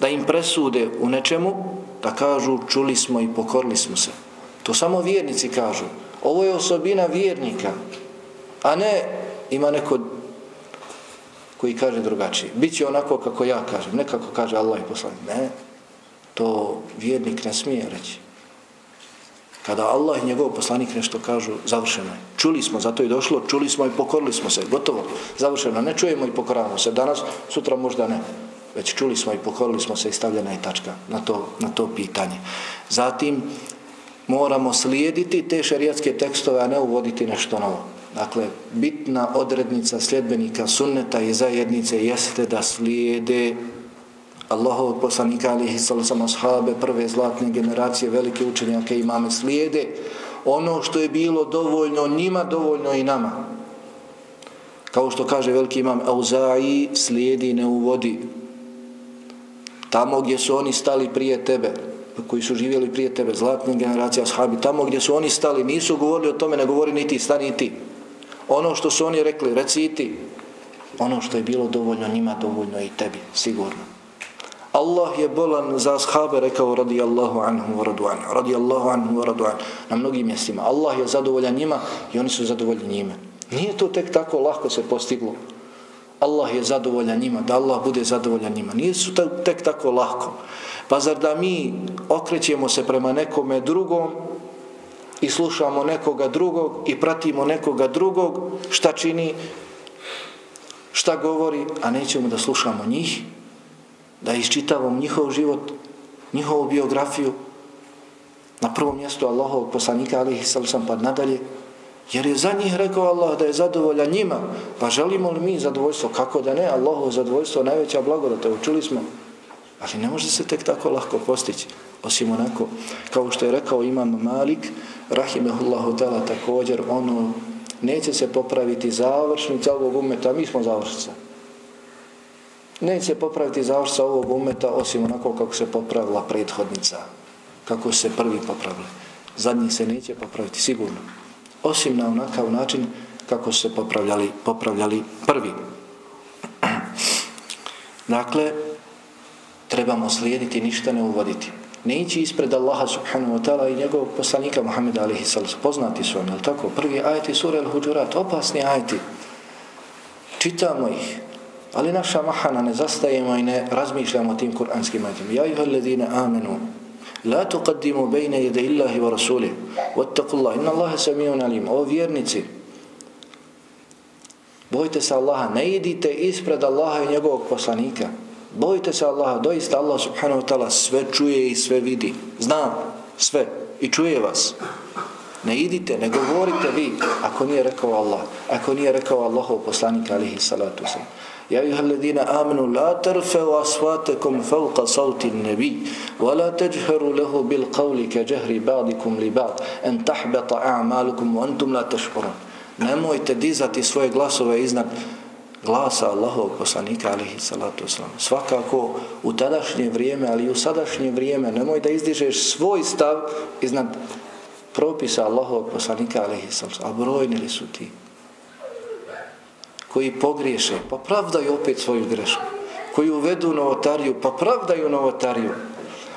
Speaker 1: da im presude u nečemu da kažu čuli smo i pokorili smo se. To samo vjernici kažu. Ovo je osobina vjernika, a ne ima neko koji kaže drugačije. Biće onako kako ja kažem, ne kako kaže Allah i poslanik. Ne, to vjernik ne smije reći. Kada Allah i njegov poslanik nešto kažu, završeno je. Čuli smo, zato je došlo, čuli smo i pokorili smo se, gotovo, završeno. Ne čujemo i pokoravamo se. Danas, sutra možda ne. Već čuli smo i pokorili smo se i stavljena je tačka na to, na to pitanje. Zatim, moramo slijediti te šarijatske tekstove, a ne uvoditi nešto novo. Dakle, bitna odrednica sljedbenika sunneta i zajednice jeste da slijede Allahov poslanika alihi sallam ashabe, prve zlatne generacije, velike učenjake imame slijede ono što je bilo dovoljno njima, dovoljno i nama. Kao što kaže veliki imam Auza'i, slijedi ne uvodi. Tamo gdje su oni stali prije tebe, koji su živjeli prije tebe, zlatne generacije ashabi, tamo gdje su oni stali, nisu govorili o tome, ne govori niti, stani ti ono što su oni rekli, reci ti, ono što je bilo dovoljno njima, dovoljno i tebi, sigurno. Allah je bolan za ashabe rekao radijallahu anhu wa radu'an, radijallahu anhu wa radu'an, na mnogim mjestima. Allah je zadovoljan njima i oni su zadovoljni njime. Nije to tek tako lahko se postiglo. Allah je zadovoljan njima, da Allah bude zadovoljan njima. Nije su tek tako lahko. Pa zar da mi okrećemo se prema nekome drugom, i slušamo nekoga drugog i pratimo nekoga drugog šta čini šta govori a nećemo da slušamo njih da isčitavamo njihov život njihovu biografiju na prvom mjestu Allahovog poslanika alihi sallam pa nadalje jer je za njih rekao Allah da je zadovoljan njima. Pa želimo li mi zadovoljstvo? Kako da ne? Allahovo zadovoljstvo najveća blagodata učuli smo. Ali ne može se tek tako lahko postići osim onako. Kao što je rekao imam Malik rahimehullahu ta'ala također ono neće se popraviti završnica ovog umeta mi smo završnica. Neće se popraviti završnica ovog umeta osim onako kako se popravila prethodnica kako se prvi popravili. Zadnji se neće popraviti sigurno osim na onakav način kako se popravljali popravljali prvi dakle trebamo slijediti ništa ne uvoditi ne ići ispred Allaha subhanahu wa ta'ala i njegovog poslanika Muhammeda alihi sallam. Poznati su oni, tako? Prvi ajeti sura al-Huđurat, opasni ajeti. Čitamo ih, ali naša mahana ne zastajemo i ne razmišljamo tim kuranskim ajetima. Ja juha ledine amenu, la tuqaddimu bejne jede illahi wa rasulih, vattakullah, inna Allahe samijun alim. O vjernici, bojte se Allaha, ne idite ispred Allaha i njegovog poslanika. Bojte se Allaha, doista Allah subhanahu wa ta'ala sve čuje i sve vidi. Zna sve i čuje vas. Ne idite, ne govorite vi ako nije rekao Allah, ako nije rekao Allahov poslanik alihi salatu sam. يا أيها الذين آمنوا la ترفعوا أصواتكم فوق صوت النبي wa la له بالقول bil بعضكم لبعض أن ba'dikum أعمالكم وأنتم لا تشعرون a'malukum, wa antum la tešporon. Nemojte dizati svoje glasove iznad glasa Allahovog poslanika alihi salatu wasalam. Svakako u tadašnje vrijeme, ali i u sadašnje vrijeme, nemoj da izdižeš svoj stav iznad propisa Allahovog poslanika alaihi sallam, a brojni li su ti koji pogriješe, pa pravdaju opet svoju grešku, koji uvedu novotariju, pa pravdaju novotariju.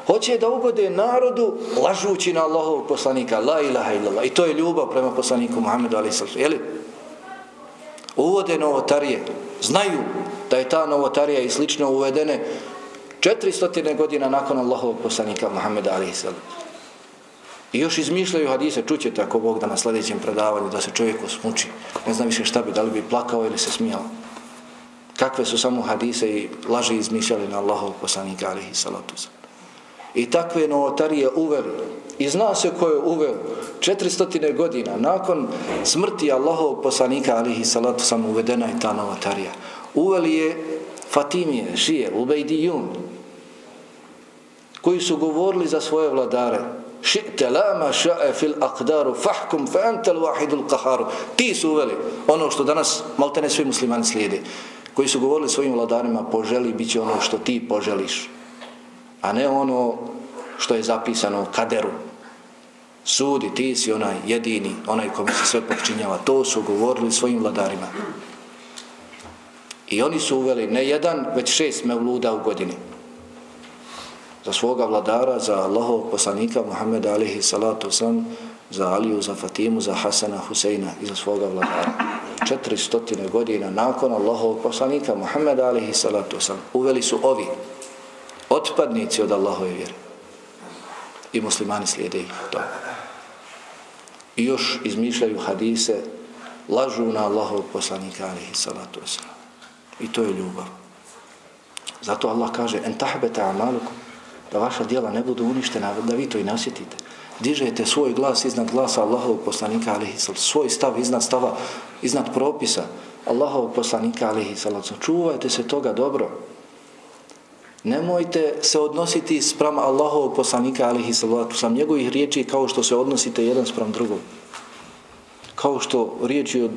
Speaker 1: Hoće da ugode narodu lažući na Allahovog poslanika, la ilaha illallah. I to je ljubav prema poslaniku Muhammedu alaih sallam. Jeli? Uvode novotarije, znaju da je ta novotarija i slično uvedene 400 godina nakon Allahovog poslanika Muhammeda alaih sallam. I još izmišljaju hadise, čućete ako Bog da na sljedećem predavanju da se čovjek osmuči. Ne znam više šta bi, da li bi plakao ili se smijao. Kakve su samo hadise i laži izmišljali na Allahov poslanika alihi salatu I takve novotarije uveli. I zna se ko je uveo 400 godina nakon smrti Allahov poslanika alihi salatu sam uvedena je ta novotarija. Uveli je Fatimije, Šije, Ubejdijun, koji su govorili za svoje vladare, ši'te la ma ša'e fil aqdaru fahkum fa antal wahidul qaharu ti su uveli ono što danas maltene svi muslimani slijede koji su govorili svojim vladarima poželi bit će ono što ti poželiš. A ne ono što je zapisano u kaderu. Sudi ti si onaj jedini onaj kome se sve počinjava to su govorili svojim vladarima. I oni su uveli ne jedan već šest mevluda u godini za svoga vladara, za Allahov poslanika Muhammeda alihi salatu sam, za Aliju, za Fatimu, za Hasana, Huseina i za svoga vladara. 400 godina nakon Allahovog poslanika Muhammeda alihi salatu sam, uveli su ovi otpadnici od Allahove vjere. I muslimani slijede ih to. I još izmišljaju hadise, lažu na Allahovog poslanika alihi salatu sam. I to je ljubav. Zato Allah kaže, en tahbeta amalukum, da vaša djela ne budu uništena, da vi to i nasjetite. Dižete svoj glas iznad glasa Allahovog poslanika, alihi svoj stav iznad stava, iznad propisa Allahovog poslanika, alihi Čuvajte se toga dobro. Nemojte se odnositi sprem Allahovog poslanika, alihi sam njegovih riječi kao što se odnosite jedan sprem drugog. Kao što riječi od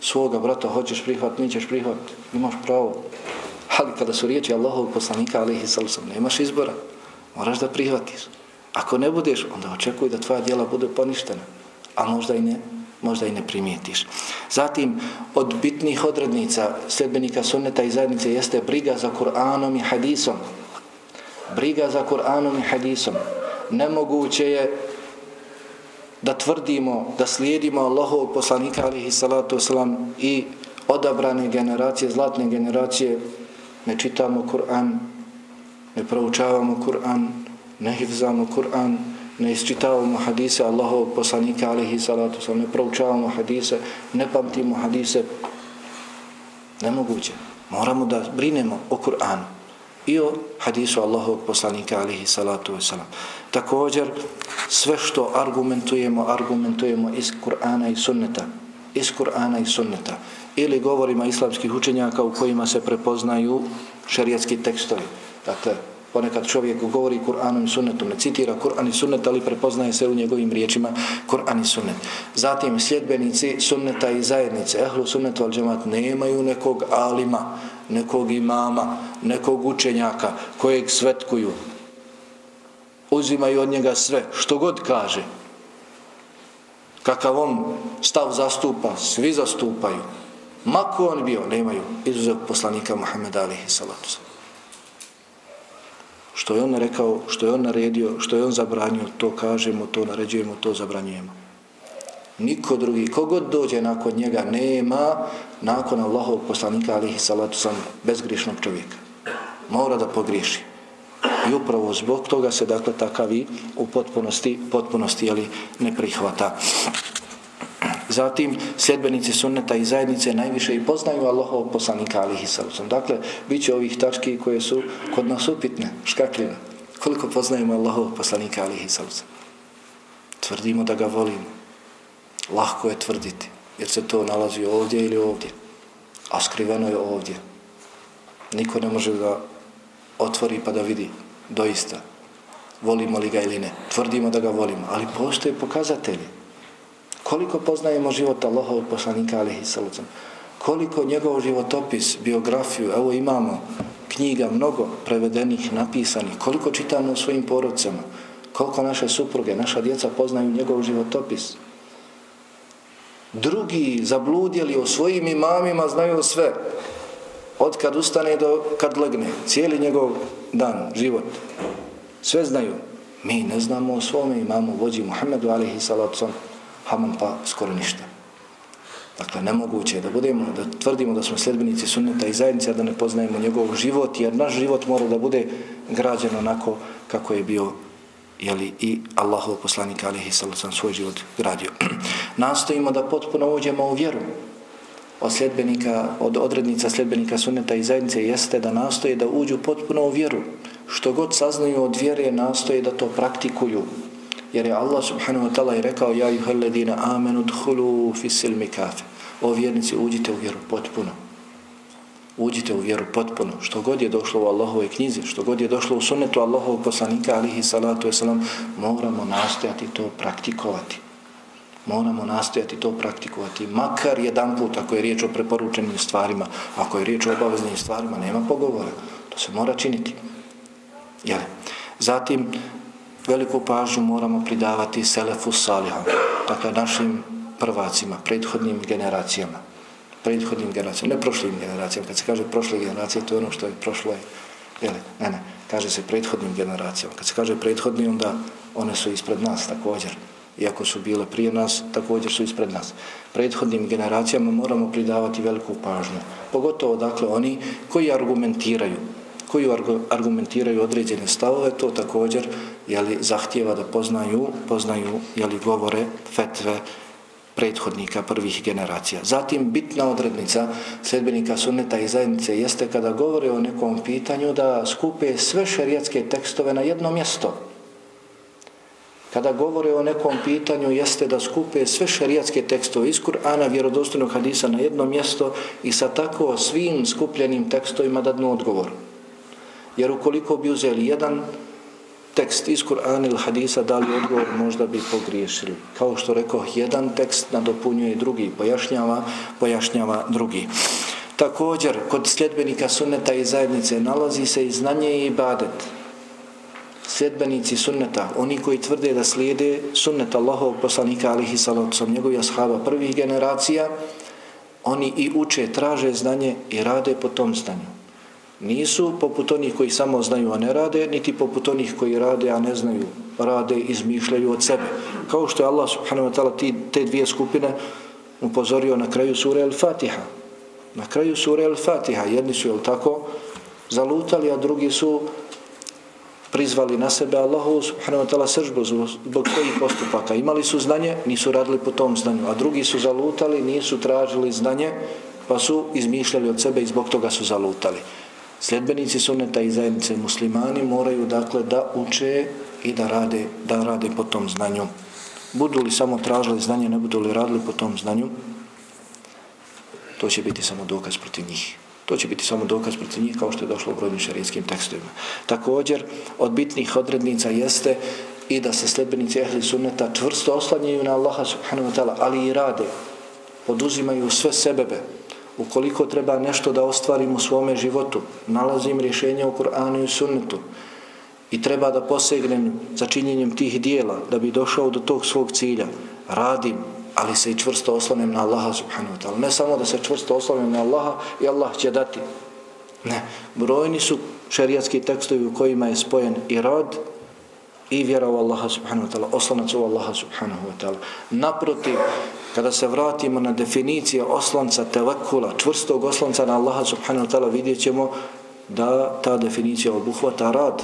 Speaker 1: svoga brata hoćeš prihvat, nećeš prihvat, imaš pravo. Ali kada su riječi Allahovog poslanika, alihi nemaš izbora. Moraš da prihvatiš. Ako ne budeš, onda očekuj da tvoja djela bude poništena. A možda i ne, možda i ne primijetiš. Zatim, od bitnih odrednica sljedbenika sunneta i zajednice jeste briga za Kur'anom i hadisom. Briga za Kur'anom i hadisom. Nemoguće je da tvrdimo, da slijedimo Allahovog poslanika alihi salatu wasalam i odabrane generacije, zlatne generacije, ne čitamo Kur'an, ne proučavamo Kur'an, ne hivzamo Kur'an, ne isčitavamo hadise Allahovog poslanika alihi salatu sam, ne proučavamo hadise, ne pamtimo hadise, nemoguće. Moramo da brinemo o Kur'anu i o hadisu Allahovog poslanika alihi salatu wasalam. Također, sve što argumentujemo, argumentujemo iz Kur'ana i sunneta. Iz Kur'ana i sunneta. Ili govorima islamskih učenjaka u kojima se prepoznaju šerijatski tekstovi. Dakle, ponekad čovjek govori Kur'anom i sunnetom, ne citira Kur'an i sunnet, ali prepoznaje se u njegovim riječima Kur'an i sunnet. Zatim, sljedbenici sunneta i zajednice, ehlu sunnetu al džemat, nemaju nekog alima, nekog imama, nekog učenjaka kojeg svetkuju. Uzimaju od njega sve, što god kaže. Kakav on stav zastupa, svi zastupaju. Mako on bio, nemaju izuzet poslanika Muhammeda alihi salatu sallam što je on rekao, što je on naredio, što je on zabranio, to kažemo, to naređujemo, to zabranjujemo. Niko drugi, kogod dođe nakon njega, nema nakon Allahovog poslanika, alihi salatu sam, bezgrišnog čovjeka. Mora da pogriješi. I upravo zbog toga se, dakle, takavi u potpunosti, potpunosti, ali ne prihvata. Zatim, sljedbenici sunneta i zajednice najviše i poznaju Allahov poslanika alihi sallam. Dakle, bit će ovih tački koje su kod nas upitne, škakljive. Koliko poznajemo Allahov poslanika alihi sallam? Tvrdimo da ga volimo. Lahko je tvrditi, jer se to nalazi ovdje ili ovdje. A skriveno je ovdje. Niko ne može da otvori pa da vidi doista volimo li ga ili ne. Tvrdimo da ga volimo, ali postoje pokazatelji koliko poznajemo život Allahovog poslanika alihi sallam, koliko njegov životopis, biografiju, evo imamo knjiga mnogo prevedenih, napisanih, koliko čitamo u svojim porodcama, Koliko naše supruge, naša djeca poznaju njegov životopis. Drugi zabludjeli o svojim imamima znaju sve. Od kad ustane do kad legne. Cijeli njegov dan, život. Sve znaju. Mi ne znamo o svome imamu vođi Muhammedu alaihi salatu haman pa skoro ništa. Dakle, nemoguće je da budemo, da tvrdimo da smo sljedbenici sunneta i zajednice, da ne poznajemo njegov život, jer naš život mora da bude građen onako kako je bio jeli, i Allahov poslanik alihi sallam svoj život gradio. Nastojimo da potpuno uđemo u vjeru od sljedbenika, od odrednica sljedbenika sunneta i zajednice jeste da nastoje da uđu potpuno u vjeru. Što god saznaju od vjere, nastoje da to praktikuju. Jer je Allah subhanahu wa ta'ala i rekao Ja juha ledina amenu dhulu fi silmi. O vjernici, uđite u vjeru potpuno. Uđite u vjeru potpuno. Što god je došlo u Allahove knjizi, što god je došlo u sunnetu Allahovog poslanika, alihi salatu wasalam, moramo nastojati to praktikovati. Moramo nastojati to praktikovati. Makar jedan put, ako je riječ o preporučenim stvarima, ako je riječ o obaveznim stvarima, nema pogovora. To se mora činiti. Jel? Zatim, veliku pažnju moramo pridavati Selefu Salihom, dakle našim prvacima, prethodnim generacijama. Prethodnim generacijama, ne prošlim generacijama. Kad se kaže prošle generacije, to je ono što je prošlo. Jeli, Ne, ne, kaže se prethodnim generacijama. Kad se kaže prethodni, onda one su ispred nas također. Iako su bile prije nas, također su ispred nas. Prethodnim generacijama moramo pridavati veliku pažnju. Pogotovo, dakle, oni koji argumentiraju koji argumentiraju određene stavove, to također jeli, zahtjeva da poznaju, poznaju jeli, govore, fetve, prethodnika prvih generacija. Zatim bitna odrednica sljedbenika sunneta i zajednice jeste kada govore o nekom pitanju da skupe sve šerijatske tekstove na jedno mjesto. Kada govore o nekom pitanju jeste da skupe sve šerijatske tekstove iz Kur'ana, vjerodostojnog hadisa na jedno mjesto i sa tako svim skupljenim tekstovima dadnu odgovor. Jer ukoliko bi uzeli jedan tekst iz Kur'ana ili hadisa dali odgovor, možda bi pogriješili. Kao što rekao, jedan tekst nadopunjuje drugi, pojašnjava, pojašnjava drugi. Također, kod sljedbenika sunneta i zajednice nalazi se i znanje i ibadet. Sljedbenici sunneta, oni koji tvrde da slijede sunnet Allahovog poslanika alihi salacom, njegovi ashaba prvih generacija, oni i uče, traže znanje i rade po tom znanju nisu poput onih koji samo znaju, a ne rade, niti poput onih koji rade, a ne znaju, rade i izmišljaju od sebe. Kao što je Allah subhanahu wa ta'ala te dvije skupine upozorio na kraju sure Al-Fatiha. Na kraju sure Al-Fatiha jedni su, jel tako, zalutali, a drugi su prizvali na sebe Allahu subhanahu wa ta'ala sržbu zbog svojih postupaka. Imali su znanje, nisu radili po tom znanju, a drugi su zalutali, nisu tražili znanje, pa su izmišljali od sebe i zbog toga su zalutali. Sljedbenici sunneta i zajednice muslimani moraju dakle da uče i da rade, da rade po tom znanju. Budu li samo tražili znanje, ne budu li radili po tom znanju, to će biti samo dokaz protiv njih. To će biti samo dokaz protiv njih kao što je došlo u brojnim šarijetskim tekstovima. Također, od bitnih odrednica jeste i da se sljedbenici ehli sunneta čvrsto oslanjaju na Allaha subhanahu wa ta'ala, ali i rade, poduzimaju sve sebebe, ukoliko treba nešto da ostvarim u svome životu, nalazim rješenje u Kur'anu i sunnetu i treba da posegnem za činjenjem tih dijela da bi došao do tog svog cilja, radim, ali se i čvrsto oslanem na Allaha subhanahu wa ta'ala. Ne samo da se čvrsto oslonim na Allaha i Allah će dati. Ne, brojni su šerijatski tekstovi u kojima je spojen i rad i vjera u Allaha subhanahu wa ta'ala, oslanac u Allaha subhanahu wa ta'ala. Naprotiv, kada se vratimo na definicije oslanca telekula, čvrstog oslanca na Allaha subhanahu wa ta'ala, vidjet ćemo da ta definicija obuhvata rad.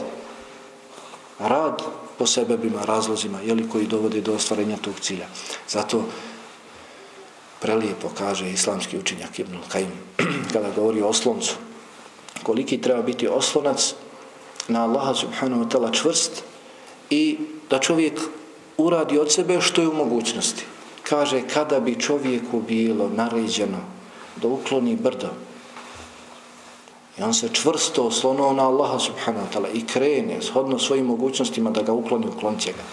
Speaker 1: Rad po sebebima, razlozima, jeli koji dovode do ostvarenja tog cilja. Zato prelijepo kaže islamski učenjak Ibn Kajim, kada govori o osloncu, koliki treba biti oslonac na Allaha subhanahu wa ta'ala čvrst i da čovjek uradi od sebe što je u mogućnosti kaže kada bi čovjeku bilo naređeno da ukloni brdo i on se čvrsto oslonuo na Allaha subhanahu wa ta'ala i krene shodno svojim mogućnostima da ga ukloni, uklon će ga.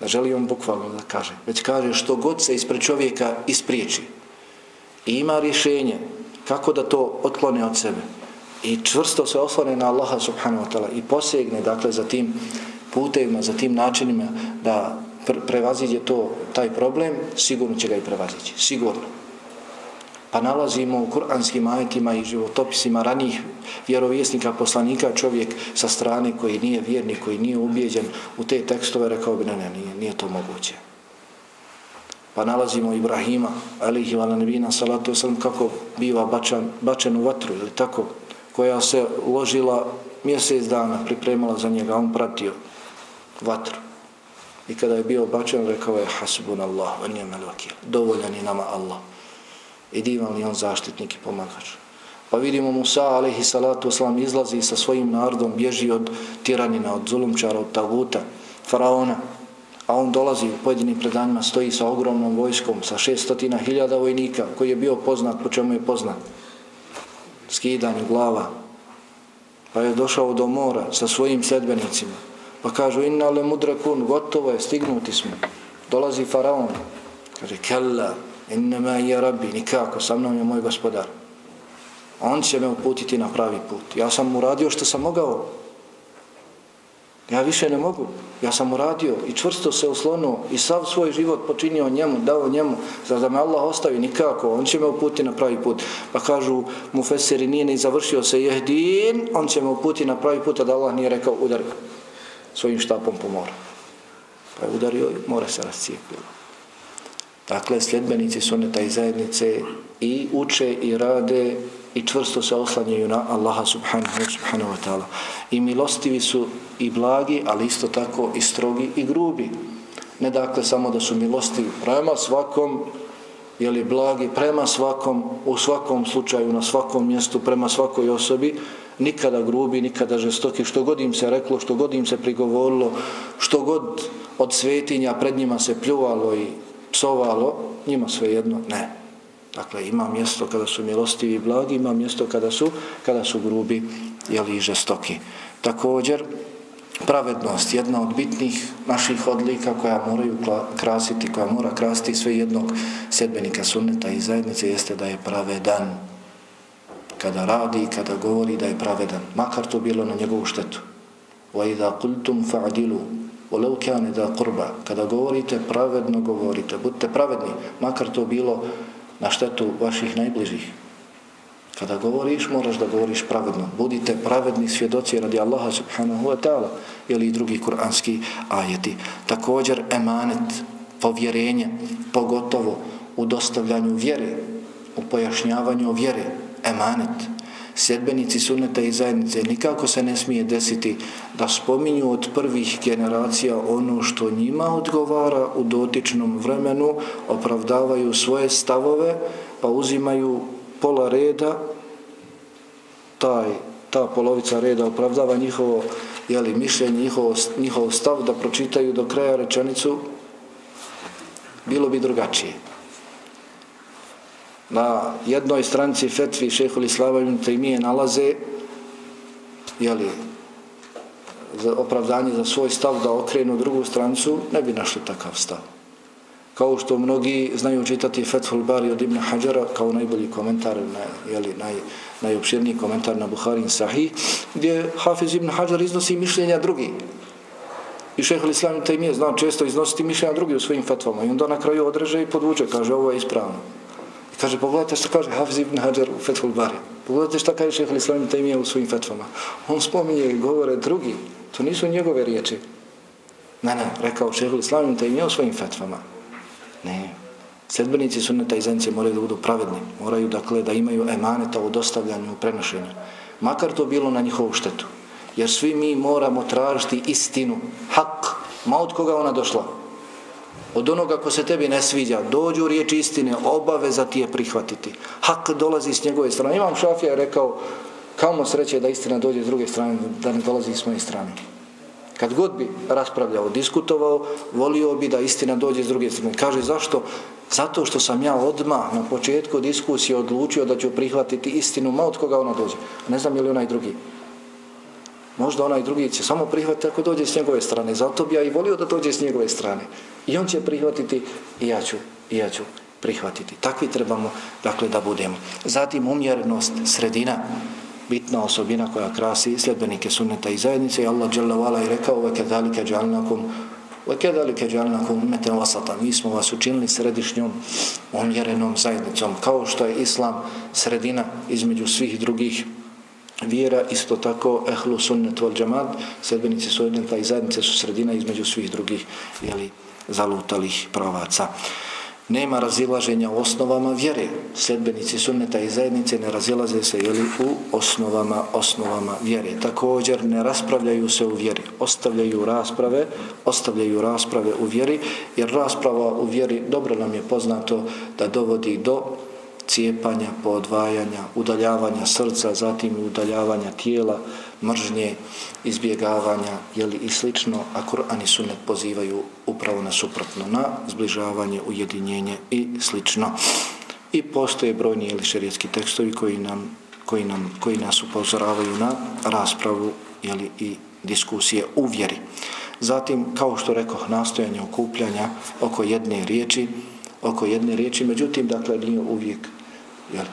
Speaker 1: Da želi on bukvalno da kaže. Već kaže što god se ispred čovjeka ispriječi i ima rješenje kako da to otklone od sebe i čvrsto se oslane na Allaha subhanahu wa ta'ala i posegne dakle za tim putevima, za tim načinima da prevaziđe to, taj problem, sigurno će ga i prevazići. Sigurno. Pa nalazimo u kuranskim ajetima i životopisima ranih vjerovjesnika, poslanika, čovjek sa strane koji nije vjernik, koji nije ubijeđen u te tekstove, rekao bi, ne, ne, nije, nije to moguće. Pa nalazimo Ibrahima, alihi wa nebina, salatu wasalam, kako biva bačan, bačen u vatru, ili tako, koja se uložila mjesec dana, pripremala za njega, on pratio vatru. I kada je bio bačen, rekao je, hasbun Allah, on je melokil, dovoljan je nama Allah. I divan li on zaštitnik i pomagač. Pa vidimo Musa, alaihi salatu oslam, izlazi sa svojim narodom, bježi od tiranina, od zulumčara, od taguta, faraona, a on dolazi u pojedinim predanjima, stoji sa ogromnom vojskom, sa šestotina hiljada vojnika, koji je bio poznat, po čemu je poznat? Skidanju glava. Pa je došao do mora sa svojim sedbenicima. Pa kažu, inna le mudrakun, gotovo je, stignuti smo. Dolazi faraon. Kaže, kella, innama je rabbi, nikako, sa mnom je moj gospodar. On će me uputiti na pravi put. Ja sam mu radio što sam mogao. Ja više ne mogu. Ja sam uradio i čvrsto se oslonuo i sav svoj život počinio njemu, dao njemu. Zar da me Allah ostavi? Nikako. On će me uputiti na pravi put. Pa kažu mu Feseri nije ni završio se jehdin, on će me uputiti na pravi put, a da Allah nije rekao udar svojim štapom po moru. Pa je udario i mora se rascijepilo. Dakle, sljedbenici suneta i zajednice i uče i rade i čvrsto se oslanjaju na Allaha subhanahu, subhanahu wa ta'ala. I milostivi su i blagi, ali isto tako i strogi i grubi. Ne dakle samo da su milostivi prema svakom, jeli blagi prema svakom, u svakom slučaju, na svakom mjestu, prema svakoj osobi, nikada grubi, nikada žestoki, što god im se reklo, što god im se prigovorilo, što god od svetinja pred njima se pljuvalo i psovalo, njima sve jedno, ne. Dakle, ima mjesto kada su milostivi i blagi, ima mjesto kada su, kada su grubi jeli, i žestoki. Također, pravednost, jedna od bitnih naših odlika koja moraju krasiti, koja mora krasiti sve jednog sedbenika sunneta i zajednice, jeste da je pravedan kada radi, kada govori da je pravedan, makar to bilo na njegovu štetu. وَإِذَا قُلْتُمْ فَعْدِلُوا وَلَوْ كَانِ دَا قُرْبَ Kada govorite, pravedno govorite, budite pravedni, makar to bilo na štetu vaših najbližih. Kada govoriš, moraš da govoriš pravedno. Budite pravedni svjedoci radi Allaha subhanahu wa ta'ala ili drugi kuranski ajeti. Također emanet, povjerenje, pogotovo u dostavljanju vjere, u pojašnjavanju vjere, emanet. Sjedbenici sunneta i zajednice nikako se ne smije desiti da spominju od prvih generacija ono što njima odgovara u dotičnom vremenu, opravdavaju svoje stavove, pa uzimaju pola reda, taj, ta polovica reda opravdava njihovo jeli, mišljenje, njihovo, njihov stav da pročitaju do kraja rečenicu, bilo bi drugačije na jednoj stranici fetvi šehol Islava ibn Taymiye nalaze jeli, za opravdanje za svoj stav da okrenu drugu stranicu, ne bi našli takav stav. Kao što mnogi znaju čitati Fethul Bari od Ibn Hajara kao najbolji komentar, na, jeli, naj, najopširniji komentar na Buharin Sahih, gdje Hafiz Ibn Hajar iznosi mišljenja drugi. I šehol Islam Taymiye zna često iznositi mišljenja drugi u svojim fetvama i onda na kraju odreže i podvuče, kaže ovo je ispravno. I kaže, pogledajte što kaže Hafiz ibn Hajar u Fethul Bari. Pogledajte što kaže šehr Islam Taymiye u svojim fetvama. On spominje i govore drugi. To nisu njegove riječi. Ne, ne, rekao šehr Islam Taymiye u svojim fetvama. Ne. Sedbenici sunneta i zence moraju da budu pravedni. Moraju, dakle, da imaju emaneta u dostavljanju, u prenošenju. Makar to bilo na njihovu štetu. Jer svi mi moramo tražiti istinu, hak, ma od koga ona došla od onoga ko se tebi ne sviđa, dođu riječ istine, obaveza ti je prihvatiti. Hak dolazi s njegove strane. Imam Šafija je rekao, kamo sreće da istina dođe s druge strane, da ne dolazi s moje strane. Kad god bi raspravljao, diskutovao, volio bi da istina dođe s druge strane. Kaže, zašto? Zato što sam ja odma na početku diskusije odlučio da ću prihvatiti istinu, ma od koga ona dođe. Ne znam je li onaj drugi. Možda onaj drugi će samo prihvatiti ako dođe s njegove strane. Zato bi ja i volio da dođe s njegove strane. I on će prihvatiti i ja ću, i ja ću prihvatiti. Takvi trebamo, dakle, da budemo. Zatim umjerenost, sredina. bitna osobina koja krasi sljedbenike sunneta i zajednice i Allah dželle vala i rekao وَكَذَلِكَ جَعَلْنَكُمْ وَكَذَلِكَ جَعَلْنَكُمْ kedalike وَسَطًا mi smo vas učinili središnjom umjerenom zajednicom kao što je islam sredina između svih drugih vjera isto tako ehlu sunnet wal džamad, sedbenici sunneta i zajednice su sredina između svih drugih jeli, zalutalih pravaca nema razilaženja u osnovama vjere. Sedbenici sunneta i zajednice ne razilaze se jeli, u osnovama osnovama vjere. Također ne raspravljaju se u vjeri. Ostavljaju rasprave, ostavljaju rasprave u vjeri, jer rasprava u vjeri dobro nam je poznato da dovodi do cijepanja, podvajanja, udaljavanja srca, zatim udaljavanja tijela, mržnje, izbjegavanja jeli, i slično, a Kur'an i Sunnet pozivaju upravo na suprotno, na zbližavanje, ujedinjenje i slično. I postoje brojni jeli, šerijetski tekstovi koji, nam, koji, nam, koji nas upozoravaju na raspravu jeli, i diskusije u vjeri. Zatim, kao što rekoh, nastojanje okupljanja oko jedne riječi, oko jedne riječi, međutim, dakle, nije uvijek, jel?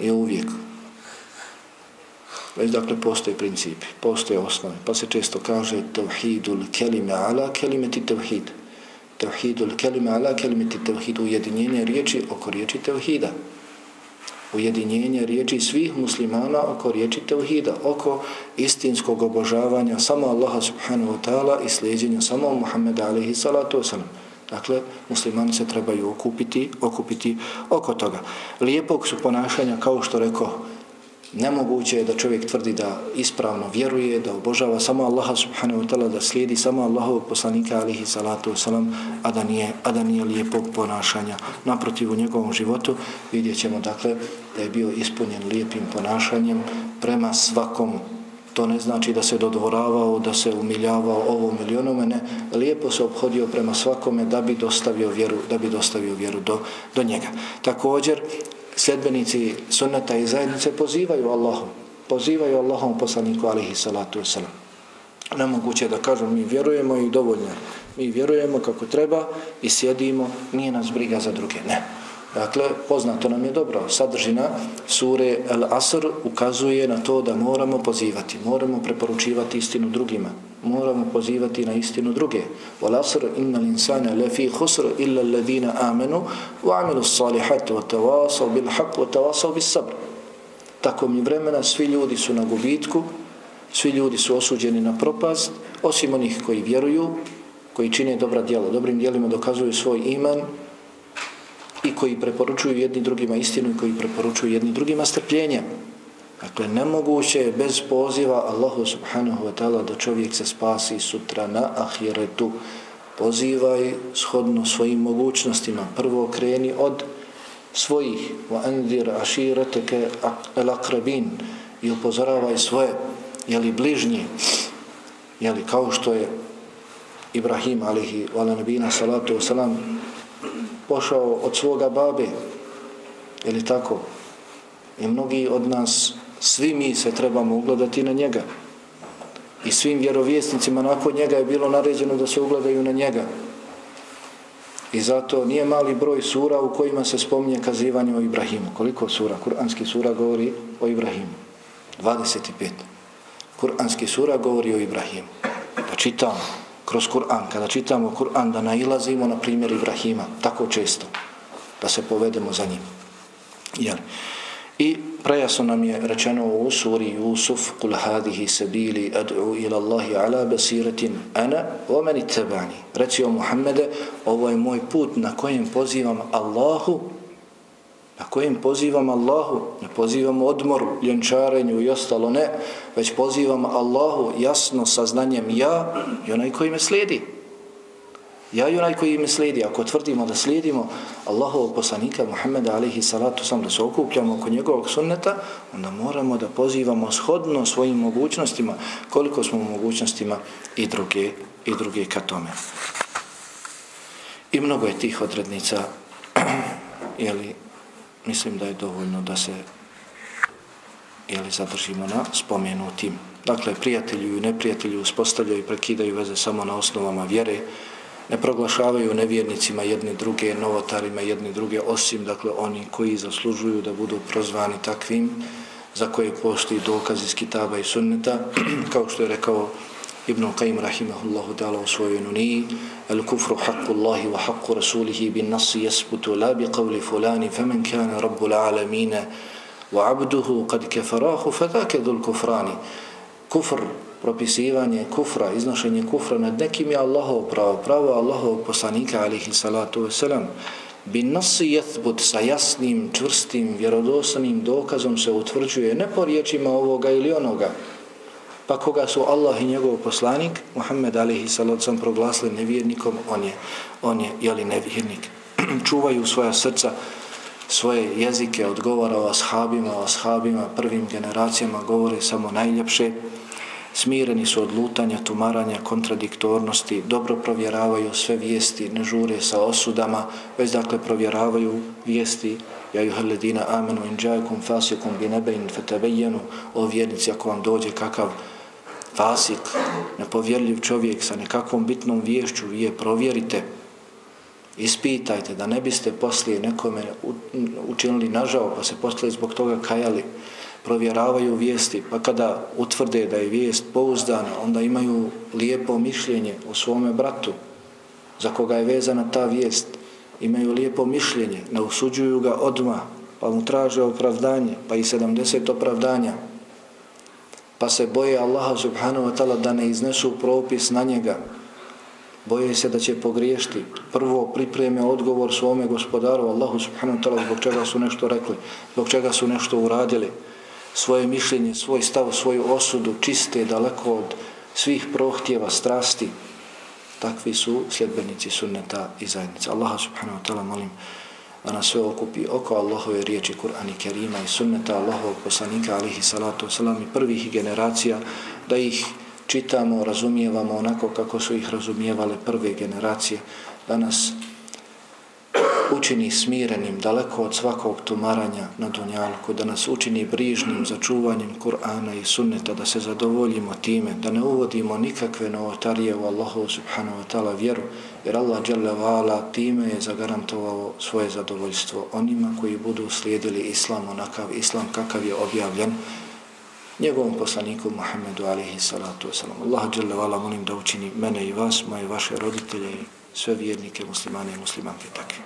Speaker 1: Je uvijek. Već, dakle, postoje principi, postoje osnove, pa se često kaže tevhidul kelime ala kelimeti tevhid. Tevhidul kelime ala kelimeti tevhid, ujedinjenje riječi oko riječi tevhida. Ujedinjenje riječi svih muslimana oko riječi tevhida, oko istinskog obožavanja samo Allaha subhanahu wa ta'ala i slijedjenja samo Muhammeda alaihi salatu wasalam. Dakle, muslimani se trebaju okupiti, okupiti oko toga. Lijepog su ponašanja, kao što rekao, nemoguće je da čovjek tvrdi da ispravno vjeruje, da obožava samo Allaha subhanahu wa ta'ala, da slijedi samo Allahovog poslanika alihi salatu wasalam, a da nije, a da nije lijepog ponašanja. Naprotiv u njegovom životu vidjet ćemo dakle da je bio ispunjen lijepim ponašanjem prema svakom To ne znači da se dodvoravao, da se umiljavao ovom ili onome, ne. Lijepo se obhodio prema svakome da bi dostavio vjeru, da bi dostavio vjeru do, do njega. Također, sedbenici sunneta i zajednice pozivaju Allahom, pozivaju Allahom poslaniku alihi salatu wasalam. Nemoguće da kažu mi vjerujemo i dovoljno. Mi vjerujemo kako treba i sjedimo, nije nas briga za druge. Ne. Dakle, poznato nam je dobro. Sadržina sure El Asr ukazuje na to da moramo pozivati, moramo preporučivati istinu drugima, moramo pozivati na istinu druge. Wal Asr innal insana lafi khusr illa alladhina amanu wa amilu salihati wa tawasau bil haq wa tawasau bis sabr. Tako mi vremena svi ljudi su na gubitku, svi ljudi su osuđeni na propast, osim onih koji vjeruju, koji čine dobra djela, dobrim djelima dokazuju svoj iman, i koji preporučuju jedni drugima istinu i koji preporučuju jedni drugima strpljenje. Dakle, nemoguće je bez poziva Allahu subhanahu wa ta'ala da čovjek se spasi sutra na ahiretu. Pozivaj shodno svojim mogućnostima. Prvo kreni od svojih wa عَشِيرَتَكَ ašireteke i upozoravaj svoje jeli bližnji, jeli kao što je Ibrahim alihi wa nabina salatu wasalam pošao od svoga babe. ili tako? I mnogi od nas, svi mi se trebamo ugledati na njega. I svim vjerovjesnicima nakon njega je bilo naređeno da se ugledaju na njega. I zato nije mali broj sura u kojima se spominje kazivanje o Ibrahimu. Koliko sura? Kur'anski sura govori o Ibrahimu. 25. Kur'anski sura govori o Ibrahimu. Pa čitamo kroz Kur'an, kada čitamo Kur'an, da nailazimo na primjer Ibrahima, tako često, da se povedemo za njim. Jel? I prejasno nam je rečeno u suri Jusuf, kul hadihi sabili ad'u ila Allahi ala basiratin ana wa mani tebani. Reci o Muhammede, ovo je moj put na kojem pozivam Allahu na kojem pozivam Allahu, ne pozivam odmoru, ljenčarenju i ostalo, ne, već pozivam Allahu jasno sa znanjem ja i onaj koji me slijedi. Ja i onaj koji me slijedi. Ako tvrdimo da slijedimo Allahovog poslanika Muhammeda alihi salatu sam da se okupljamo oko njegovog sunneta, onda moramo da pozivamo shodno svojim mogućnostima koliko smo mogućnostima i druge, i druge ka tome. I mnogo je tih odrednica jeli, mislim da je dovoljno da se ili zadržimo na spomenutim. Dakle, prijatelju i neprijatelju uspostavljaju i prekidaju veze samo na osnovama vjere, ne proglašavaju nevjernicima jedne druge, novotarima jedne druge, osim, dakle, oni koji zaslužuju da budu prozvani takvim, za koje postoji dokaz iz kitaba i sunneta, kao što je rekao Ibn Qaim rahimahullahu ta'ala u svojoj nuniji, الكفر حق الله وحق wa بالنص يثبت bin بقول فلان la كان رب fulani faman kana كفراه فذاك wa abduhu qad dhul kufrani. Kufr, propisivanje kufra, iznošenje kufra nad nekim je Allahov pravo, pravo Allahov poslanika alihi salatu wasalam. Bin nasi jethbut sa jasnim, čvrstim, vjerodosanim dokazom se utvrđuje ne po riječima ovoga ili onoga, pa koga su Allah i njegov poslanik, Muhammed alihi salatu proglasili nevjernikom, on je, on je jeli nevjernik. Čuvaju svoja srca, svoje jezike, odgovara o ashabima, o ashabima, prvim generacijama govore samo najljepše, smireni su od lutanja, tumaranja, kontradiktornosti, dobro provjeravaju sve vijesti, ne žure sa osudama, već dakle provjeravaju vijesti, ja juha ledina amenu in džajakum fasikum bi nebein fetebejenu, o vjernici ako vam dođe kakav fasik, nepovjerljiv čovjek sa nekakvom bitnom viješću, vi je provjerite, ispitajte da ne biste poslije nekome učinili nažao pa se poslije zbog toga kajali. Provjeravaju vijesti pa kada utvrde da je vijest pouzdana onda imaju lijepo mišljenje o svome bratu za koga je vezana ta vijest. Imaju lijepo mišljenje ne usuđuju ga odma pa mu traže opravdanje pa i 70 opravdanja pa se boje Allaha subhanahu wa ta'ala da ne iznesu propis na njega boje se da će pogriješiti. Prvo pripreme odgovor svome gospodaru Allahu subhanahu wa ta'ala zbog čega su nešto rekli, zbog čega su nešto uradili. Svoje mišljenje, svoj stav, svoju osudu čiste daleko od svih prohtjeva, strasti. Takvi su sljedbenici sunneta i zajednice. Allaha subhanahu wa ta'ala molim da nas sve okupi oko Allahove riječi Kur'an i Kerima i sunneta Allahovog poslanika alihi salatu wasalam i prvih generacija da ih čitamo, razumijevamo onako kako su ih razumijevale prve generacije, da nas učini smirenim, daleko od svakog tumaranja na dunjalku, da nas učini brižnim za čuvanjem Kur'ana i sunneta, da se zadovoljimo time, da ne uvodimo nikakve novotarije u Allahu subhanahu wa ta'ala vjeru, jer Allah dželevala time je zagarantovao svoje zadovoljstvo onima koji budu slijedili islam onakav islam kakav je objavljen njegovom poslaniku Muhammedu alihi salatu wasalam. Allah dželevala molim da učini mene i vas, moje vaše roditelje i sve vjernike muslimane i muslimanke takve.